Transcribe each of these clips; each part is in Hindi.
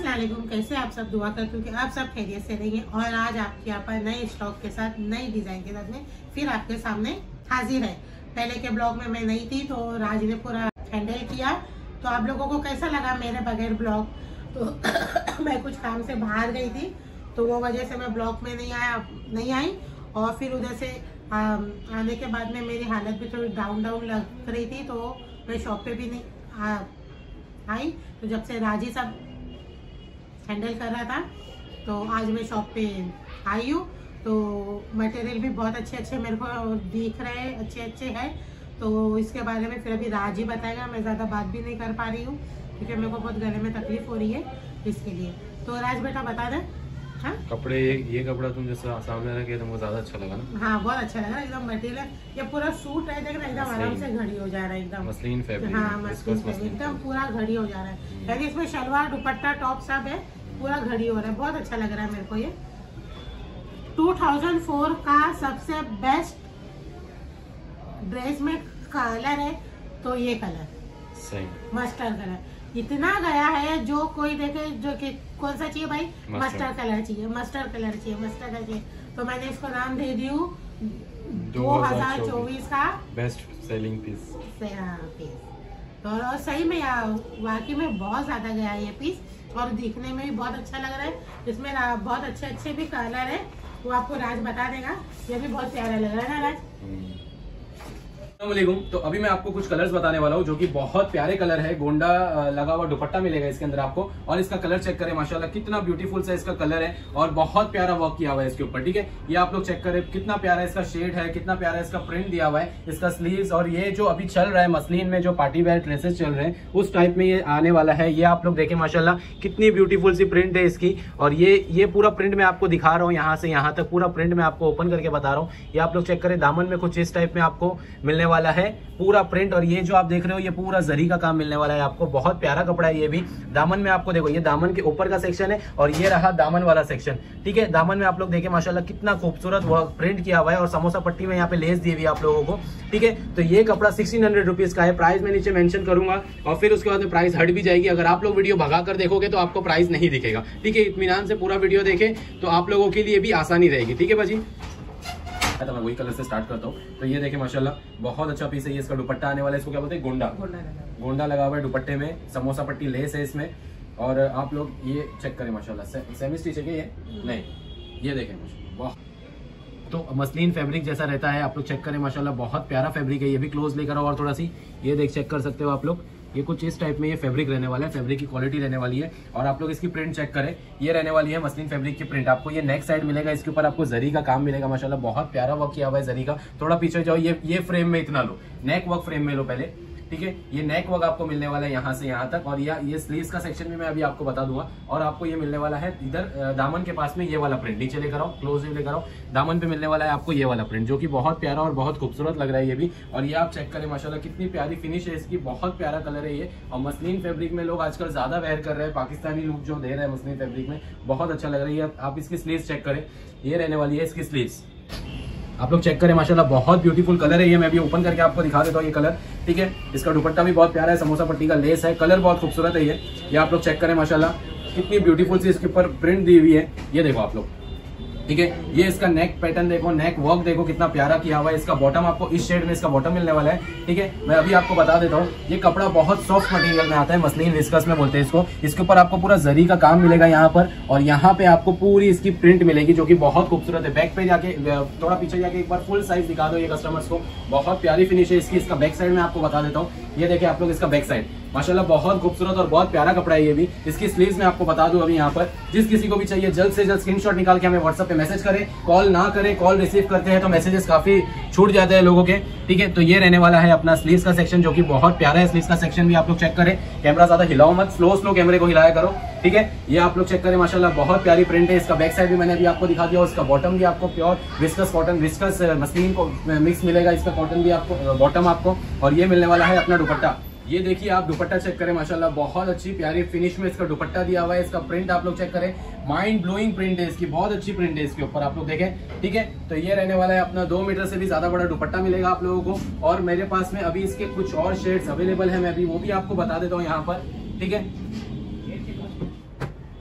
वालेकुम कैसे आप सब? दुआ करती हूँ कि आप सब खैरियत से रहिए और आज आपके यहाँ पर नए स्टॉक के साथ नई डिज़ाइन के साथ में फिर आपके सामने हाजिर है। पहले के ब्लॉग में मैं नहीं थी तो राज ने पूरा हैंडल किया। तो आप लोगों को कैसा लगा मेरे बगैर ब्लॉग तो मैं कुछ काम से बाहर गई थी तो वो वजह से मैं ब्लॉग में नहीं आया नहीं आई। और फिर उधर से आ, आने के बाद में मेरी हालत भी थोड़ी डाउन डाउन लग रही थी तो मैं शॉप पे भी नहीं आई। तो जब से राज़ी सब हैंडल कर रहा था। तो आज मैं शॉप पे आई हूँ। तो मटेरियल भी बहुत अच्छे अच्छे मेरे को दिख रहे हैं अच्छे अच्छे हैं। तो इसके बारे में फिर अभी राज ही बताएगा। मैं ज़्यादा बात भी नहीं कर पा रही हूँ, क्योंकि मेरे को बहुत गले में तकलीफ़ हो रही है इसके लिए। तो राज बेटा बता दें। हाँ? कपड़े ये कपड़ा तुम जैसे सामने रखे तुमको ज़्यादा अच्छा लगा ना। हाँ बहुत अच्छा लगा एकदम मटेरियल ये पूरा सूट है देख एकदम आराम से घड़ी हो जा रहा है एकदम। मसलिन फैब्रिक हाँ मस्लिन फैब्रिक एकदम पूरा घड़ी हो जा रहा है। यानी इसमें शलवार दुपट्टा टॉप सब है पूरा घड़ी हो रहा है। बहुत अच्छा लग रहा है मेरे को ये। 2004 का सबसे बेस्ट ड्रेस में कलर है तो ये कलर सही मस्टर्ड कलर इतना गया है जो कोई देखे जो कि कौन सा चाहिए भाई? मस्टर्ड कलर चाहिए मस्टर्ड कलर चाहिए मस्टर्ड कलर चाहिए। तो मैंने इसको नाम दे दी हूँ दो हज़ार चौबीस का बेस्ट सेलिंग पीस पीस तो और सही में यार वाकई में बहुत ज़्यादा गया है ये पीस और दिखने में भी बहुत अच्छा लग रहा है। इसमें बहुत अच्छे अच्छे भी कलर है वो आपको राज बता देगा ये भी बहुत प्यारा लग रहा है ना राज? तो अभी मैं आपको कुछ कलर्स बताने वाला हूँ जो कि बहुत प्यारे कलर है। गोंडा लगा हुआ दुपट्टा मिलेगा इसके अंदर आपको। और इसका कलर चेक करें, माशाल्लाह, कितना ब्यूटीफुल सा इसका कलर है और बहुत प्यारा वर्क किया हुआ है इसके ऊपर, ठीक है? ये आप लोग चेक करें, कितना प्यारा इसका शेड है, कितना प्यारा इसका प्रिंट दिया हुआ है, इसका स्लीव्स और ये जो अभी चल रहा है, मसलिन में जो पार्टी वेयर ड्रेसेस चल रहे हैं, उस टाइप में ये आने वाला है। ये आप लोग देखें माशाला कितनी ब्यूटीफुल सी प्रिंट है इसकी। और ये ये पूरा प्रिंट मैं आपको दिखा रहा हूँ यहाँ से यहाँ तक, पूरा प्रिंट मैं आपको ओपन करके बता रहा हूँ। ये आप लोग चेक करें, दामन में कुछ इस टाइप में आपको मिलने वाला है, पूरा प्रिंट और ये जो आप देख रहे हो, ये पूरा जरी का काम मिलने वाला है आपको। बहुत प्यारा कपड़ा है ये भी। दामन में आपको देखो, ये दामन के ऊपर का सेक्शन है और ये रहा दामन वाला सेक्शन ठीक है, दामन में आप लोग देखें, माशाल्लाह कितना खूबसूरत वर्क प्रिंट किया हुआ है और समोसा पट्टी में यहाँ पे लेस दी हुई आप लोगों को। ठीक है तो ये कपड़ा सिक्सटीन हंड्रेड रुपीज़ का है। प्राइस मैं नीचे मेंशन करूँगा और फिर उसके बाद में प्राइस हट भी जाएगी। अगर आप लोग वीडियो भगा कर देखोगे तो आपको प्राइस नहीं दिखेगा। ठीक है, इत्मीनान से पूरा वीडियो देखे तो आप लोगों के लिए भी आसानी रहेगी। ठीक है भाजी तो मैं वही कलर से स्टार्ट करता हूँ। तो ये देखें माशाल्लाह बहुत अच्छा पीस है ये। इसका दुपट्टा आने वाला है इसको क्या बोलते हैं? गोंडा। गोंडा लगा हुआ है। दुपट्टे में समोसा पट्टी लेस है इसमें। और आप लोग ये चेक करें माशाल्लाह। से, सेमी स्टिच है ये? नहीं। ये देखें तो मसलिन फैब्रिक जैसा रहता है आप लोग चेक करें माशाल्लाह बहुत प्यारा फैब्रिक है। ये भी क्लोज लेकर आओ और थोड़ा सी। ये देख चेक कर सकते हो आप लोग। ये कुछ इस टाइप में ये फैब्रिक रहने वाला है फैब्रिक की क्वालिटी रहने वाली है। और आप लोग इसकी प्रिंट चेक करें। ये रहने वाली है मसलिन फैब्रिक की प्रिंट आपको ये नेक साइड मिलेगा, इसके ऊपर आपको जरी का काम मिलेगा माशाला बहुत प्यारा वर्क किया हुआ है जरी का। थोड़ा पीछे जाओ, ये ये फ्रेम में इतना लो। नेक वर्क फ्रेम में लो पहले। ठीक है? ये नेक वर्क आपको मिलने वाला है यहाँ से यहाँ तक और या ये स्लीव्स का सेक्शन भी मैं अभी आपको बता दूँगा और आपको ये मिलने वाला है इधर दामन के पास में ये वाला प्रिंट नीचे लेकर आओ क्लोज लेकर आओ, दामन पे मिलने वाला है आपको ये वाला प्रिंट जो कि बहुत प्यारा और बहुत खूबसूरत लग रहा है ये भी। और ये आप चेक करें, माशाल्लाह कितनी प्यारी फिनिश है इसकी, बहुत प्यारा कलर है ये। और मसलिन फैब्रिक में लोग आजकल ज़्यादा वेयर कर रहे हैं, पाकिस्तानी लुक जो दे रहे हैं मसलिन फैब्रिक में, बहुत अच्छा लग रहा है। आप इसकी स्लीव्स चेक करें, ये रहने वाली है इसकी स्लीव्स आप लोग चेक करें, माशाल्लाह, बहुत ब्यूटीफुल कलर है ये, मैं भी ओपन करके आपको दिखा देता हूँ ये कलर ठीक है? इसका दुपट्टा भी बहुत प्यारा है, समोसा पट्टी का लेस है कलर बहुत खूबसूरत है ये। ये आप लोग चेक करें माशाला कितनी ब्यूटीफुल सी इसके ऊपर प्रिंट दी हुई है। ये देखो आप लोग। ठीक है? ये इसका नेक पैटर्न देखो नेक वर्क देखो, कितना प्यारा किया हुआ है। इसका बॉटम आपको इस शेड में इसका बॉटम मिलने वाला है, ठीक है? मैं अभी आपको बता देता हूँ, ये कपड़ा बहुत सॉफ्ट मटेरियल में आता है, मसलिन विस्कस में बोलते हैं इसको। इसके ऊपर आपको पूरा जरी का काम मिलेगा यहाँ पर, और यहाँ पे आपको पूरी इसकी प्रिंट मिलेगी, जो कि बहुत खूबसूरत है। बैक पे जाके थोड़ा पीछे जाके एक बार फुल साइज़ दिखा दो ये कस्टमर्स को। बहुत प्यारी फिनिश है इसकी, इसका बैक साइड में आपको बता देता हूँ। ये देखिए आप लोग इसका बैक साइड माशाल्लाह, बहुत खूबसूरत और बहुत प्यारा कपड़ा है ये भी। इसकी स्लीव्स में आपको बता दूँ अभी यहाँ पर। जिस किसी को भी चाहिए, जल्द से जल्द स्क्रीनशॉट निकाल के हमें व्हाट्सएप पे मैसेज करें। कॉल ना करें कॉल रिसीव करते हैं तो मैसेजेस काफ़ी छूट जाते हैं लोगों के। ठीक है तो ये रहने वाला है अपना स्लीव्स का सेक्शन जो कि बहुत प्यारा है। स्लीव्स का सेक्शन भी आप लोग चेक करें। कैमरा ज़्यादा हिलाओ मत स्लो स्लो कैमरे को हिलाया करो। ठीक है, ये आप लोग चेक करें, माशाल्लाह, बहुत प्यारी प्रिंट है। इसका बैक साइड भी मैंने अभी आपको दिखा दिया इसका बॉटम भी आपको pure viscose cotton viscose muslin को मिक्स मिलेगा। इसका कॉटन भी आपको बॉटम आपको। और ये मिलने वाला है अपना दुपट्टा। ये देखिए, आप दुपट्टा चेक करें, माशाल्लाह, बहुत अच्छी प्यारी फिनिश में इसका दुपट्टा दिया हुआ है, इसका प्रिंट आप लोग चेक करें। माइंड ब्लोइंग प्रिंट है इसकी, बहुत अच्छी प्रिंट है इसके ऊपर, आप लोग देखें, ठीक है? तो ये रहने वाला है अपना, दो मीटर से भी ज़्यादा बड़ा दुपट्टा मिलेगा आप लोगों को। और मेरे पास में अभी इसके कुछ और शेड्स अवेलेबल है, मैं अभी वो भी आपको बता देता हूँ यहाँ पर, ठीक है?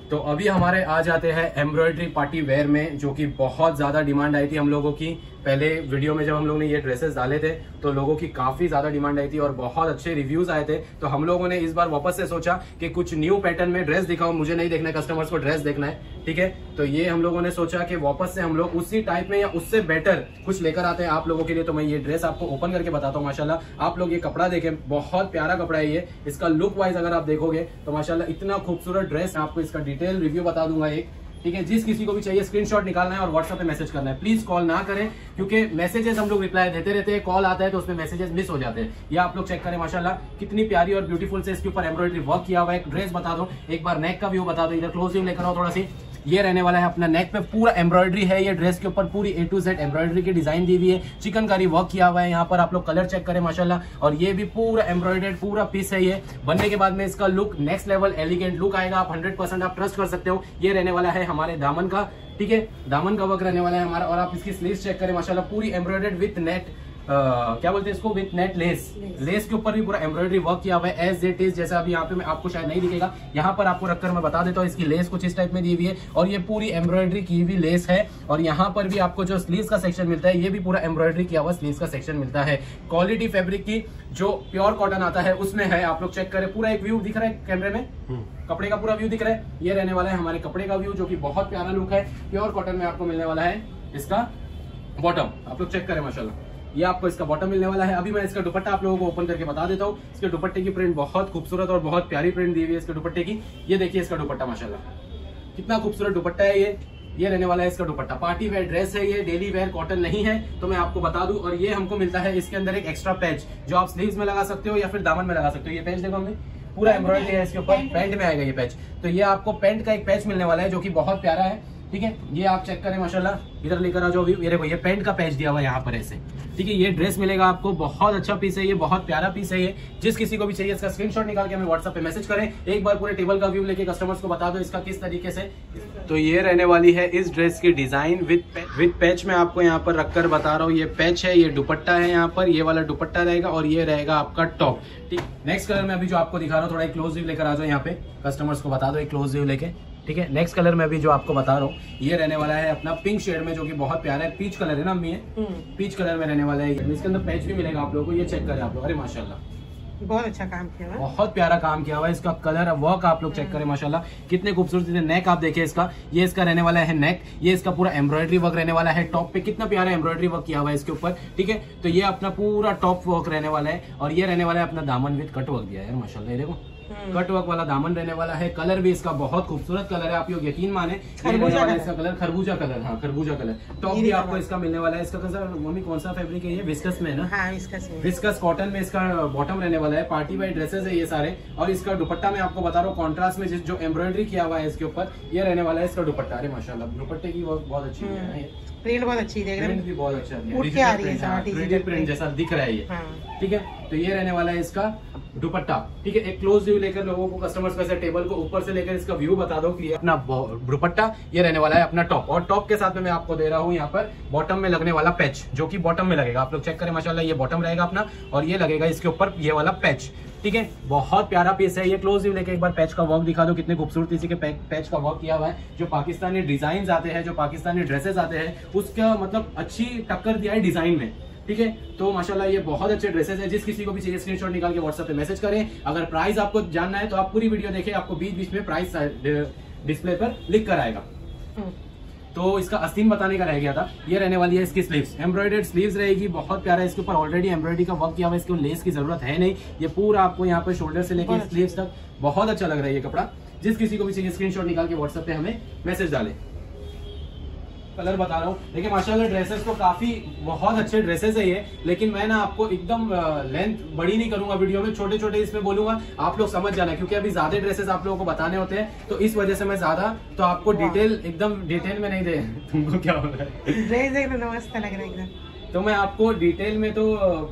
तो अभी हमारे आ जाते हैं एम्ब्रॉयडरी पार्टी वेयर में, जो कि बहुत ज़्यादा डिमांड आई थी हम लोगों की। पहले वीडियो में जब हम लोग ने ये ड्रेसेस डाले थे तो लोगों की काफ़ी ज़्यादा डिमांड आई थी और बहुत अच्छे रिव्यूज़ आए थे। तो हम लोगों ने इस बार वापस से सोचा कि कुछ न्यू पैटर्न में ड्रेस दिखाओ मुझे नहीं देखना है कस्टमर्स को ड्रेस देखना है, ठीक है? तो ये हम लोगों ने सोचा कि वापस से हम लोग उसी टाइप में या उससे बेटर कुछ लेकर आते हैं आप लोगों के लिए। तो मैं ये ड्रेस आपको ओपन करके बताता हूँ, माशाल्लाह। आप लोग ये कपड़ा देखें, बहुत प्यारा कपड़ा है ये। इसका लुक वाइज अगर आप देखोगे तो माशाल्लाह इतना खूबसूरत ड्रेस आपको इसका डिटेल रिव्यू बता दूँगा एक। ठीक है? जिस किसी को भी चाहिए स्क्रीनशॉट निकालना है और व्हाट्सएप पे मैसेज करना है। प्लीज़ कॉल ना करें, क्योंकि मैसेजेस हम लोग रिप्लाई देते रहते हैं कॉल आता है तो उसमें मैसेजेस मिस हो जाते हैं। या आप लोग चेक करें, माशाल्लाह, कितनी प्यारी और ब्यूटीफुल से इसके ऊपर एम्ब्रॉयडरी वर्क किया हुआ है। ड्रेस बता दो, एक बार नेक का व्यू बता दो, इधर क्लोजिंग लेकर आओ थोड़ा सी। ये रहने वाला है अपना नेक पे। पूरा एम्ब्रॉयडरी है, ये ड्रेस के ऊपर पूरी ए टू जेड एम्ब्रॉयडरी की डिज़ाइन दी हुई है। चिकनकारी वर्क किया हुआ है, यहाँ पर आप लोग कलर चेक करें, माशाल्लाह। और ये भी पूरा एम्ब्रॉयडेड पूरा पीस है ये। बनने के बाद में इसका look next level elegant look आएगा। आप हंड्रेड आप ट्रस्ट कर सकते हो। ये रहने वाला है हमारे दामन का, ठीक है? दामन का वर्क रहने वाला है हमारा। और आप इसकी स्लीव चेक करें माशाला पूरी एम्ब्रॉयडेड विथ नेट क्या बोलते हैं इसको? विथ नेट लेस लेस के ऊपर भी पूरा एम्ब्रॉयडरी वर्क किया हुआ है एज इट इज़ जैसा अभी यहाँ पे मैं आपको शायद नहीं दिखेगा। यहाँ पर आपको रखकर मैं बता देता हूँ इसकी लेस कुछ इस टाइप में दी हुई है और ये पूरी एम्ब्रॉयडरी की हुई लेस है और यहाँ पर भी आपको जो स्लीव का सेक्शन मिलता है ये भी पूरा एम्ब्रॉयडरी किया हुआ स्लीव का सेक्शन मिलता है। क्वालिटी फेब्रिक की जो प्योर कॉटन आता है उसमें है आप लोग चेक करें पूरा एक व्यू दिख रहा है कैमरे में? हम्म। कपड़े का पूरा व्यू दिख रहा है? ये रहने वाला है हमारे कपड़े का व्यू जो कि बहुत प्यारा लुक है। प्योर कॉटन में आपको मिलने वाला है इसका बॉटम आप लोग चेक करें माशाल्लाह। ये आपको इसका बॉटम मिलने वाला है। अभी मैं इसका दुपट्टा आप लोगों को ओपन करके बता देता हूँ। इसके दुपट्टे की प्रिंट बहुत खूबसूरत और बहुत प्यारी प्रिंट दी हुई है इसके दुपट्टे की। ये देखिए इसका दुपट्टा माशाल्लाह। कितना खूबसूरत दुपट्टा है ये। ये रहने वाला है इसका दुपट्टा। पार्टी वेयर ड्रेस है ये डेली वेयर कॉटन नहीं है तो मैं आपको बता दूँ। और ये हमको मिलता है इसके अंदर एक एक्स्ट्रा पैच जो आप स्लीव्स में लगा सकते हो या फिर दामन में लगा सकते हो। ये पैच देखो हमने। पूरा एम्ब्रॉयडरी है इसके ऊपर। पैंट में आएगा ये पैच तो ये आपको पैंट का एक पैच मिलने वाला है जो कि बहुत प्यारा है। ठीक है? ये आप चेक करें, माशाल्लाह। इधर लेकर आ जाओ ये देखो, ये पैंट का पैच दिया हुआ यहाँ पर ऐसे। ठीक है, ये ड्रेस मिलेगा आपको। बहुत अच्छा पीस है ये, बहुत प्यारा पीस है ये। जिस किसी को भी चाहिए इसका स्क्रीनशॉट निकाल के हमें व्हाट्सएप पे मैसेज करें। एक बार पूरे टेबल का व्यू लेके कस्टमर्स को बता दो इसका किस तरीके से। तो ये रहने वाली है इस ड्रेस की डिज़ाइन विद विद पैच में आपको यहाँ पर रखकर बता रहा हूँ। ये पैच है, ये दुपट्टा है यहाँ पर। ये वाला दुपट्टा रहेगा और ये रहेगा आपका टॉप ठीक? नेक्स्ट कलर में अभी जो आपको दिखा रहा हूँ, थोड़ा क्लोज व्यू लेकर आ जाओ यहाँ पे। कस्टमर्स को बता दो एक क्लोज व्यू लेके। ठीक है? नेक्स्ट कलर में भी जो आपको बता रहा हूँ ये रहने वाला है अपना पिंक शेड में जो कि बहुत प्यारा है। पीच कलर है ना अम्मी? पीच कलर में रहने वाला है इसके अंदर पैच भी मिलेगा आप लोगों को ये चेक करें आप लोग। अरे माशाल्लाह। बहुत अच्छा काम किया हुआ बहुत प्यारा काम किया हुआ है। इसका कलर वर्क आप लोग चेक करें माशाल्लाह। कितने खूबसूरत से नेक आप देखिए इसका। ये इसका रहने वाला है नेक ये इसका पूरा एम्ब्रॉयडरी वर्क रहने वाला है टॉप पे। कितना प्यारा एम्ब्रॉयडरी वर्क किया हुआ है इसके ऊपर। ठीक है? तो ये अपना पूरा टॉप वर्क रहने वाला है। और ये रहने वाला है अपना दामन विद कट वर्क दिया है। माशाला देखो। कट वर्क वाला दामन रहने वाला है। कलर भी इसका बहुत खूबसूरत कलर है आप लोग यकीन माने। है कलर। इसका कलर खरबूजा कलर हाँ खरबूजा कलर। टॉप भी आपको इसका मिलने वाला है। इसका सा मम्मी कौन सा फैब्रिक है ये? विस्कस में ना? हाँ इसका विस्कस कॉटन में इसका बॉटम रहने वाला है। पार्टी वाइट ड्रेसेस है ये सारे। और इसका दुपट्टा मैं आपको बता रहा हूँ कॉन्ट्रास्ट में जिस जो एम्ब्रॉयडरी किया हुआ है इसके ऊपर ये रहने वाला है इसका दुपट्टा। अरे माशाला दुपट्टे की वर्क बहुत अच्छी है प्रिंट बहुत अच्छी देख रहे प्रिंट हैं भी बहुत अच्छा है। प्रिंट, हाँ, सारा डिजिटल 3D प्रिंट प्रिंट। जैसा दिख रहा है ये। हाँ। ठीक है? तो ये रहने वाला है इसका दुपट्टा, ठीक है? एक क्लोज व्यू लेकर लोगों को कस्टमर्स को टेबल को ऊपर से लेकर इसका व्यू बता दो कि अपना दुपट्टा, ये रहने वाला है अपना टॉप और टॉप के साथ में मैं आपको दे रहा हूँ यहाँ पर बॉटम में लगने वाला पैच जो कि बॉटम में लगेगा। आप लोग चेक करें, माशाल्लाह, ये बॉटम रहेगा अपना और ये लगेगा इसके ऊपर ये वाला पैच ठीक है? बहुत प्यारा पीस है ये। क्लोज व्यू लेके एक बार पैच का वर्क दिखा दो, कितने खूबसूरती से पैच का वर्क किया हुआ है। जो पाकिस्तानी डिज़ाइन आते हैं, जो पाकिस्तानी ड्रेसेस आते हैं, उसका मतलब अच्छी टक्कर दिया है डिज़ाइन में ठीक है? तो माशाल्लाह ये बहुत अच्छे ड्रेसेस है। जिस किसी को भी चाहिए स्क्रीनशॉट निकाल के व्हाट्सएप पे मैसेज करें। अगर प्राइस आपको जानना है तो आप पूरी वीडियो देखें। आपको बीच बीच में प्राइस डिस्प्ले पर लिख कर आएगा। तो इसका अस्तीन बताने का रह गया था। ये रहने वाली है इसकी स्लीव्स एम्ब्रॉयडेड स्लीव्स रहेगी। बहुत प्यारा है। इसके ऊपर ऑलरेडी एम्ब्रॉयडरी का वर्क किया हुआ है। इसको लेस की ज़रूरत है नहीं। ये पूरा आपको यहाँ पर शोल्डर से लेकर स्लीव्स तक बहुत अच्छा लग रहा है ये कपड़ा। जिस किसी को भी चाहिए स्क्रीनशॉट निकाल के व्हाट्सएप पे हमें मैसेज डालें। कलर बता रहा हूँ। देखिए माशाल्लाह ड्रेसेस तो काफ़ी बहुत अच्छे ड्रेसेस है ये लेकिन मैं ना आपको एकदम लेंथ बड़ी नहीं करूँगा वीडियो में छोटे छोटे इसमें बोलूँगा आप लोग समझ जाना क्योंकि अभी ज़्यादा ड्रेसेस आप लोगों को बताने होते हैं तो इस वजह से मैं ज़्यादा तो आपको डिटेल एकदम डिटेल में नहीं दे तुमको क्या हो? रहा है ड्रेस देख लग रहा है एकदम। तो मैं आपको डिटेल में तो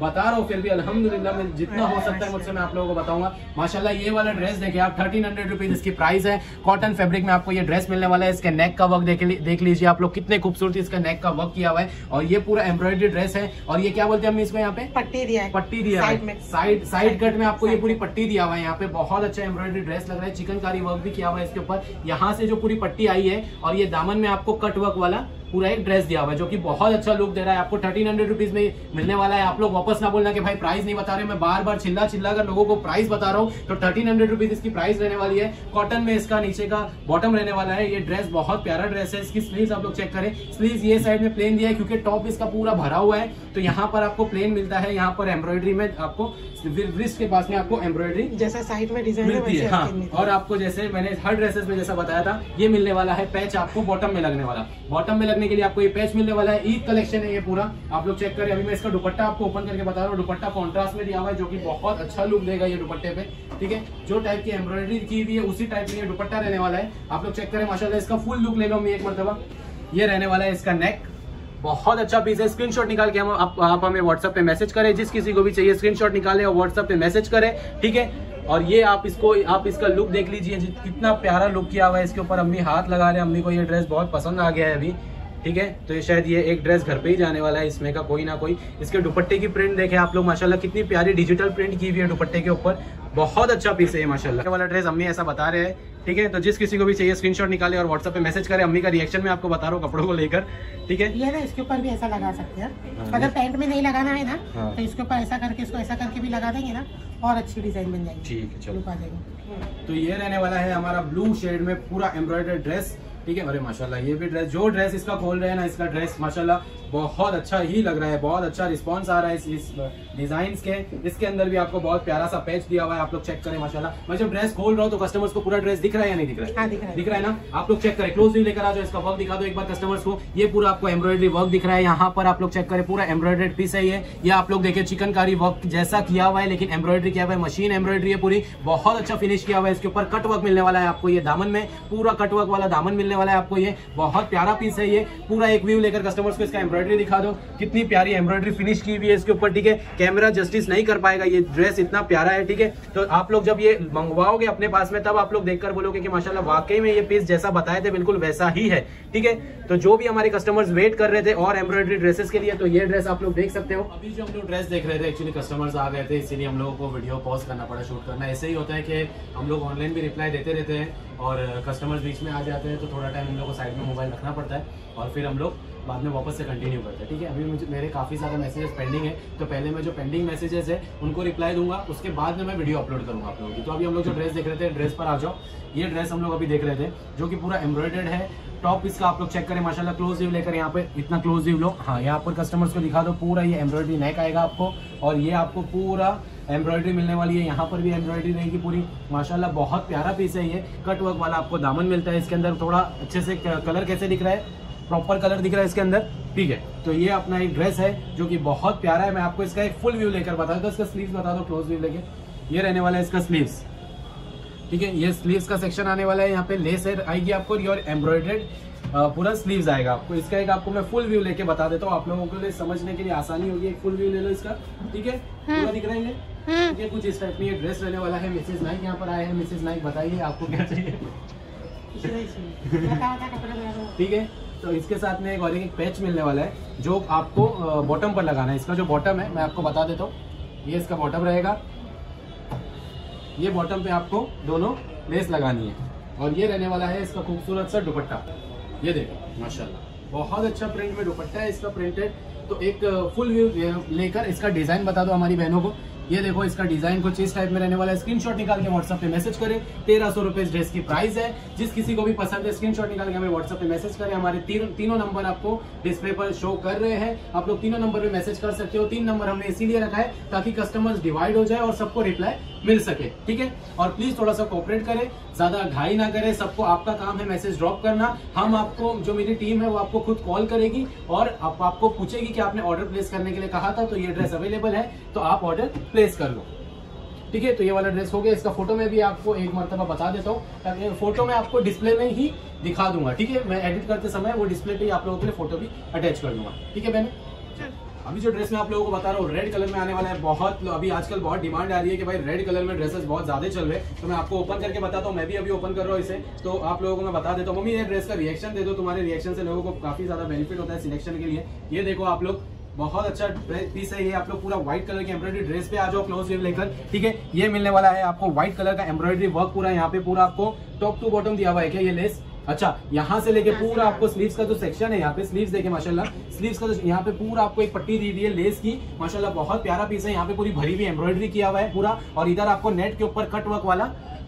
बता रहा हूँ फिर भी अल्हम्दुलिल्लाह मैं जितना हो सकता है मुझसे मैं आप लोगों को बताऊँगा। माशाल्लाह ये वाला ड्रेस देखिए आप थर्टीन हंड्रेड रुपीज़ इसकी प्राइस है। कॉटन फैब्रिक में आपको ये ड्रेस मिलने वाला है। इसके नेक का वर्क देख, देख लीजिए आप लोग कितने खूबसूरती इसका नेक का वर्क किया हुआ है। और ये पूरा एम्ब्रॉयडरी ड्रेस है। और ये क्या बोलते हैं हम इसको यहाँ पे? पट्टी दिया है। पट्टी दिया है। साइड साइड कट में आपको ये पूरी पट्टी दिया हुआ है। यहाँ पे बहुत अच्छा एम्ब्रॉयडरी ड्रेस लग रहा है। चिकनकारी वर्क भी किया हुआ है इसके ऊपर। यहाँ से जो पूरी पट्टी आई है और ये दामन में आपको कट वर्क वाला पूरा एक ड्रेस दिया हुआ है जो कि बहुत अच्छा लुक दे रहा है। आपको थर्टीन हंड्रेड रुपीज़ में मिलने वाला है। आप लोग वापस ना बोलना कि भाई प्राइस नहीं बता रहे मैं बार बार चिल्ला चिल्ला कर लोगों को प्राइस बता रहा हूँ तो थर्टीन हंड्रेड रुपीज़ इसकी प्राइस रहने वाली है। कॉटन में इसका नीचे का बॉटम रहने वाला है। ये ड्रेस बहुत प्यारा ड्रेस है। इसकी स्लीव आप लोग चेक करें। स्लीव ये साइड में प्लेन दिया है क्योंकि टॉप इसका पूरा भरा हुआ है। तो यहाँ पर आपको प्लेन मिलता है। यहाँ पर एम्ब्रॉयडरी में आपको रिस्ट के पास में आपको एम्ब्रॉयडरी जैसा साइड में डिज़ाइन मिलती है। हाँ और आपको जैसे मैंने हर ड्रेसेस में जैसा बताया था ये मिलने वाला है। पैच आपको बॉटम में लगने वाला। बॉटम में लगने के लिए आपको ये पैच मिलने वाला है ईद कलेक्शन है ये पूरा। आप लोग चेक करें। अभी मैं इसका दुपट्टा आपको ओपन करके बता रहा हूँ। दुपट्टा कॉन्ट्रास्ट में दिया हुआ है जो कि बहुत अच्छा लुक देगा ये दुपट्टे पे। ठीक है? जो टाइप की एम्ब्रॉयडरी की हुई है उसी टाइप में ये दुपट्टा रहने वाला है। आप लोग चेक करें माशाल्लाह इसका फुल लुक ले लो मैं एक मरतबा। ये रहने वाला है इसका नेक बहुत अच्छा पीस है। स्क्रीनशॉट निकाल के हम आप, आप हमें व्हाट्सएप पे मैसेज करें। जिस किसी को भी चाहिए स्क्रीनशॉट निकालें और व्हाट्सएप पे मैसेज करें। ठीक है? और ये आप इसको आप इसका लुक देख लीजिए। कितना प्यारा लुक किया हुआ है इसके ऊपर। अम्मी हाथ लगा रहे हैं। अम्मी को ये ड्रेस बहुत पसंद आ गया है अभी। ठीक है? तो ये शायद ये एक ड्रेस घर पे ही जाने वाला है इसमें का कोई ना कोई। इसके दुपट्टे की प्रिंट देखे आप लोग माशाल्लाह कितनी प्यारी डिजिटल प्रिंट की हुई है दुपट्टे के ऊपर। बहुत अच्छा पीस है ये माशाल्लाह। वाला ड्रेस अम्मी ऐसा बता रहे हैं ठीक है? तो जिस किसी को भी चाहिए स्क्रीनशॉट निकाले और व्हाट्सएप पे मैसेज करें अम्मी का रिएक्शन मैं आपको बता रहा हूँ कपड़ों को लेकर ठीक है? ये ना इसके ऊपर भी ऐसा लगा सकते हैं। हाँ, अगर पैंट में नहीं लगाना है ना हाँ। तो इसके ऊपर ऐसा करके इसको ऐसा करके भी लगा देंगे ना और अच्छी डिज़ाइन बन जाएगी। ठीक है चलो। तो ये रहने वाला है हमारा ब्लू शेड में पूरा एम्ब्रॉयडर्ड ड्रेस ठीक है? अरे माशाल्लाह, ये भी ड्रेस जो ड्रेस इसका खोल रहे हैं ना, इसका ड्रेस माशाल्लाह बहुत अच्छा ही लग रहा है बहुत अच्छा रिस्पांस आ रहा है इस, इस डिज़ाइन के। इसके अंदर भी आपको बहुत प्यारा सा पैच दिया हुआ है आप लोग चेक करें माशाल्लाह। मैं जब ड्रेस खोल रहा हूँ तो कस्टमर्स को पूरा ड्रेस दिख रहा है या नहीं दिख रहा है? हाँ दिख रहा है। दिख रहा है ना? आप लोग चेक करें क्लोज लेकर आ जाओ इसका वर्क दिखा दो एक बार कस्टमर्स को। ये पूरा आपको एम्ब्रॉयडरी वर्क दिख रहा है यहाँ पर आप लोग चेक करें पूरा एम्ब्रॉयडर्ड पीस है ये। ये आप लोग देखिए चिकनकारी वर्क जैसा किया हुआ है लेकिन एम्ब्रॉयडरी किया हुआ है मशीन एम्ब्रॉयडरी है पूरी। बहुत अच्छा फिनिश किया हुआ है इसके ऊपर कट वर्क मिलने वाला है आपको ये दामन में। पूरा कट वर्क वाला दामन मिलने वाला है आपको ये। बहुत प्यारा पीस है ये। पूरा एक व्यू लेकर कस्टमर्स को इसका एम्ब्रॉयडरी दिखा दो। कितनी प्यारी एम्ब्रॉयडरी फिनिश की हुई है इसके ऊपर, ठीक है? कैमरा जस्टिस नहीं कर पाएगा, ये ड्रेस इतना प्यारा है, ठीक है? तो आप लोग जब ये मंगवाओगे अपने पास में, तब आप लोग देखकर बोलोगे कि माशाल्लाह, वाकई में ये पीस जैसा बताए थे, बिल्कुल वैसा ही है, ठीक है? तो जो भी हमारे कस्टमर्स वेट कर रहे थे और एम्ब्रॉयडरी ड्रेसेस के लिए तो ये ड्रेस आप लोग देख सकते हो। अभी जो हम लोग ड्रेस देख रहे थे एक्चुअली कस्टमर्स आ गए थे, इसीलिए हम लोगों को वीडियो पॉज करना पड़ा शूट करना। ऐसे ही होता है कि हम लोग ऑनलाइन भी रिप्लाई देते रहते हैं और कस्टमर्स बीच में आ जाते हैं तो थोड़ा टाइम हम लोग को साइड में मोबाइल रखना पड़ता है और फिर हम लोग बाद में वापस से कंटिन्यू करते हैं, ठीक है? अभी मुझे, मेरे काफ़ी सारे मैसेजेस पेंडिंग है तो पहले मैं जो पेंडिंग मैसेजेस है, उनको रिप्लाई दूँगा, उसके बाद में मैं वीडियो अपलोड करूँगा आप लोगों की। तो अभी हम लोग जो ड्रेस देख रहे थे ड्रेस पर आ जाओ। ये ड्रेस हम लोग अभी देख रहे थे, जो कि पूरा एम्ब्रॉयडर्ड है। टॉप इसका आप लोग चेक करें, माशाल्लाह क्लोज व्यू लेकर यहाँ पे इतना क्लोज व्यू लो। हाँ यहाँ पर कस्टमर्स को दिखा दो, पूरा ये एम्ब्रॉयडरी नेक आएगा आपको, और ये आपको पूरा एम्ब्रॉयडरी मिलने वाली है। यहाँ पर भी एम्ब्रॉयडरी रहेगी पूरी, माशाल्लाह, बहुत प्यारा पीस है ये। कट वर्क वाला आपको दामन मिलता है इसके अंदर, थोड़ा अच्छे से कलर कैसे दिख रहा है? प्रॉपर कलर दिख रहा है इसके अंदर। ठीक है तो ये अपना एक ड्रेस है जो कि बहुत प्यारा है। मैं आपको इसका एक फुल व्यू लेकर बता दो इसका स्लीव्स बता दो क्लोज व्यू लेके। ये रहने वाला है इसका स्लीव्स ठीक है ये स्लीव्स का सेक्शन आने वाला है। यहाँ पे लेस है आएगी आपको और एम्ब्रॉयडर्ड पूरा स्लीव्स आएगा आपको। इसका एक आपको मैं फुल व्यू लेके बता देता हूँ। आप लोगों के लिए समझने के लिए आसानी होगी। एक फुल व्यू ले लो इसका। ठीक है पूरा दिख रहा है ये? ठीक है कुछ इस टाइप में ये ड्रेस रहने वाला है। मिसेज नाइक यहाँ पर आए हैं। मिसेज नाइक बताइए आपको क्या चाहिए। ठीक है तो इसके साथ में एक और एक पैच मिलने वाला है, जो आपको बॉटम पर लगाना है। इसका जो बॉटम है, मैं आपको बता देता हूँ। ये इसका बॉटम रहेगा। ये बॉटम पे आपको दोनों लेस लगानी है। और ये रहने वाला है इसका खूबसूरत सा दुपट्टा। ये देखो, माशाल्लाह। बहुत अच्छा प्रिंट में दुपट्टा है, इसका प्रिंटेड तो एक फुल व्यू लेकर इसका डिज़ाइन बता दो हमारी बहनों को। ये देखो इसका डिज़ाइन कुछ इस टाइप में रहने वाला है। स्क्रीनशॉट निकाल के व्हाट्सएप पे मैसेज करें। तेरह सौ रुपए ड्रेस की प्राइस है। जिस किसी को भी पसंद है स्क्रीनशॉट निकाल के हमें व्हाट्सएप पे मैसेज करें। हमारे तीन, तीनों नंबर आपको डिस्प्ले पर शो कर रहे हैं। आप लोग तीनों नंबर पे मैसेज कर सकते हो। तीन नंबर हमने इसीलिए रखा है ताकि कस्टमर्स डिवाइड हो जाए और सबको रिप्लाई मिल सके ठीक है? और प्लीज़ थोड़ा सा कॉपरेट करें। ज़्यादा घाई ना करें सबको आपका काम है मैसेज ड्रॉप करना। हम आपको जो मेरी टीम है वो आपको खुद कॉल करेगी और आप, आपको पूछेगी कि आपने ऑर्डर प्लेस करने के लिए कहा था तो ये ड्रेस अवेलेबल है तो आप ऑर्डर प्लेस कर लो। ठीक है तो ये वाला ड्रेस हो गया। इसका फ़ोटो में भी आपको एक मरतबा बता देता हूँ। फ़ोटो में आपको डिस्प्ले में ही दिखा दूँगा। ठीक है मैं एडिट करते समय वो डिस्प्ले पे आप लोगों के लिए फ़ोटो भी अटैच कर दूँगा ठीक है बहन? अभी जो ड्रेस मैं आप लोगों को बता रहा हूँ रेड कलर में आने वाला है बहुत अभी आजकल बहुत डिमांड आ रही है कि भाई रेड कलर में ड्रेसेस बहुत ज़्यादा चल रहे हैं। तो मैं आपको ओपन करके बताता हूँ, मैं भी अभी ओपन कर रहा हूँ इसे। तो आप लोगों को मैं बता देता हूँ, मम्मी, ये ड्रेस का रिएक्शन दे दो, तुम्हारे रिएक्शन से लोगों को काफ़ी ज़्यादा बेनिफिट होता है सिलेक्शन के लिए। ये देखो आप लोग, बहुत अच्छा पीस है ये, आप लोग पूरा व्हाइट कलर की एम्ब्रॉयडरी ड्रेस पे आ जाओ क्लोज व्यू लेकर, ठीक है? ये मिलने वाला है आपको व्हाइट कलर का एम्ब्रॉयडरी वर्क पूरा यहाँ पे, पूरा आपको टॉप टू बॉटम दिया हुआ है क्या ये लेस अच्छा यहाँ से लेके पूरा आपको स्लीव्स का जो सेक्शन है यहाँ पे स्लीव्स देखे माशाल्लाह। स्लीव्स का जो यहाँ पे पूरा आपको एक पट्टी दी हुई है लेस की। माशाल्लाह बहुत प्यारा पीस है। यहाँ पे पूरी भरी हुई एम्ब्रॉयडरी किया हुआ है पूरा। और इधर आपको नेट के ऊपर कट वर्क वाला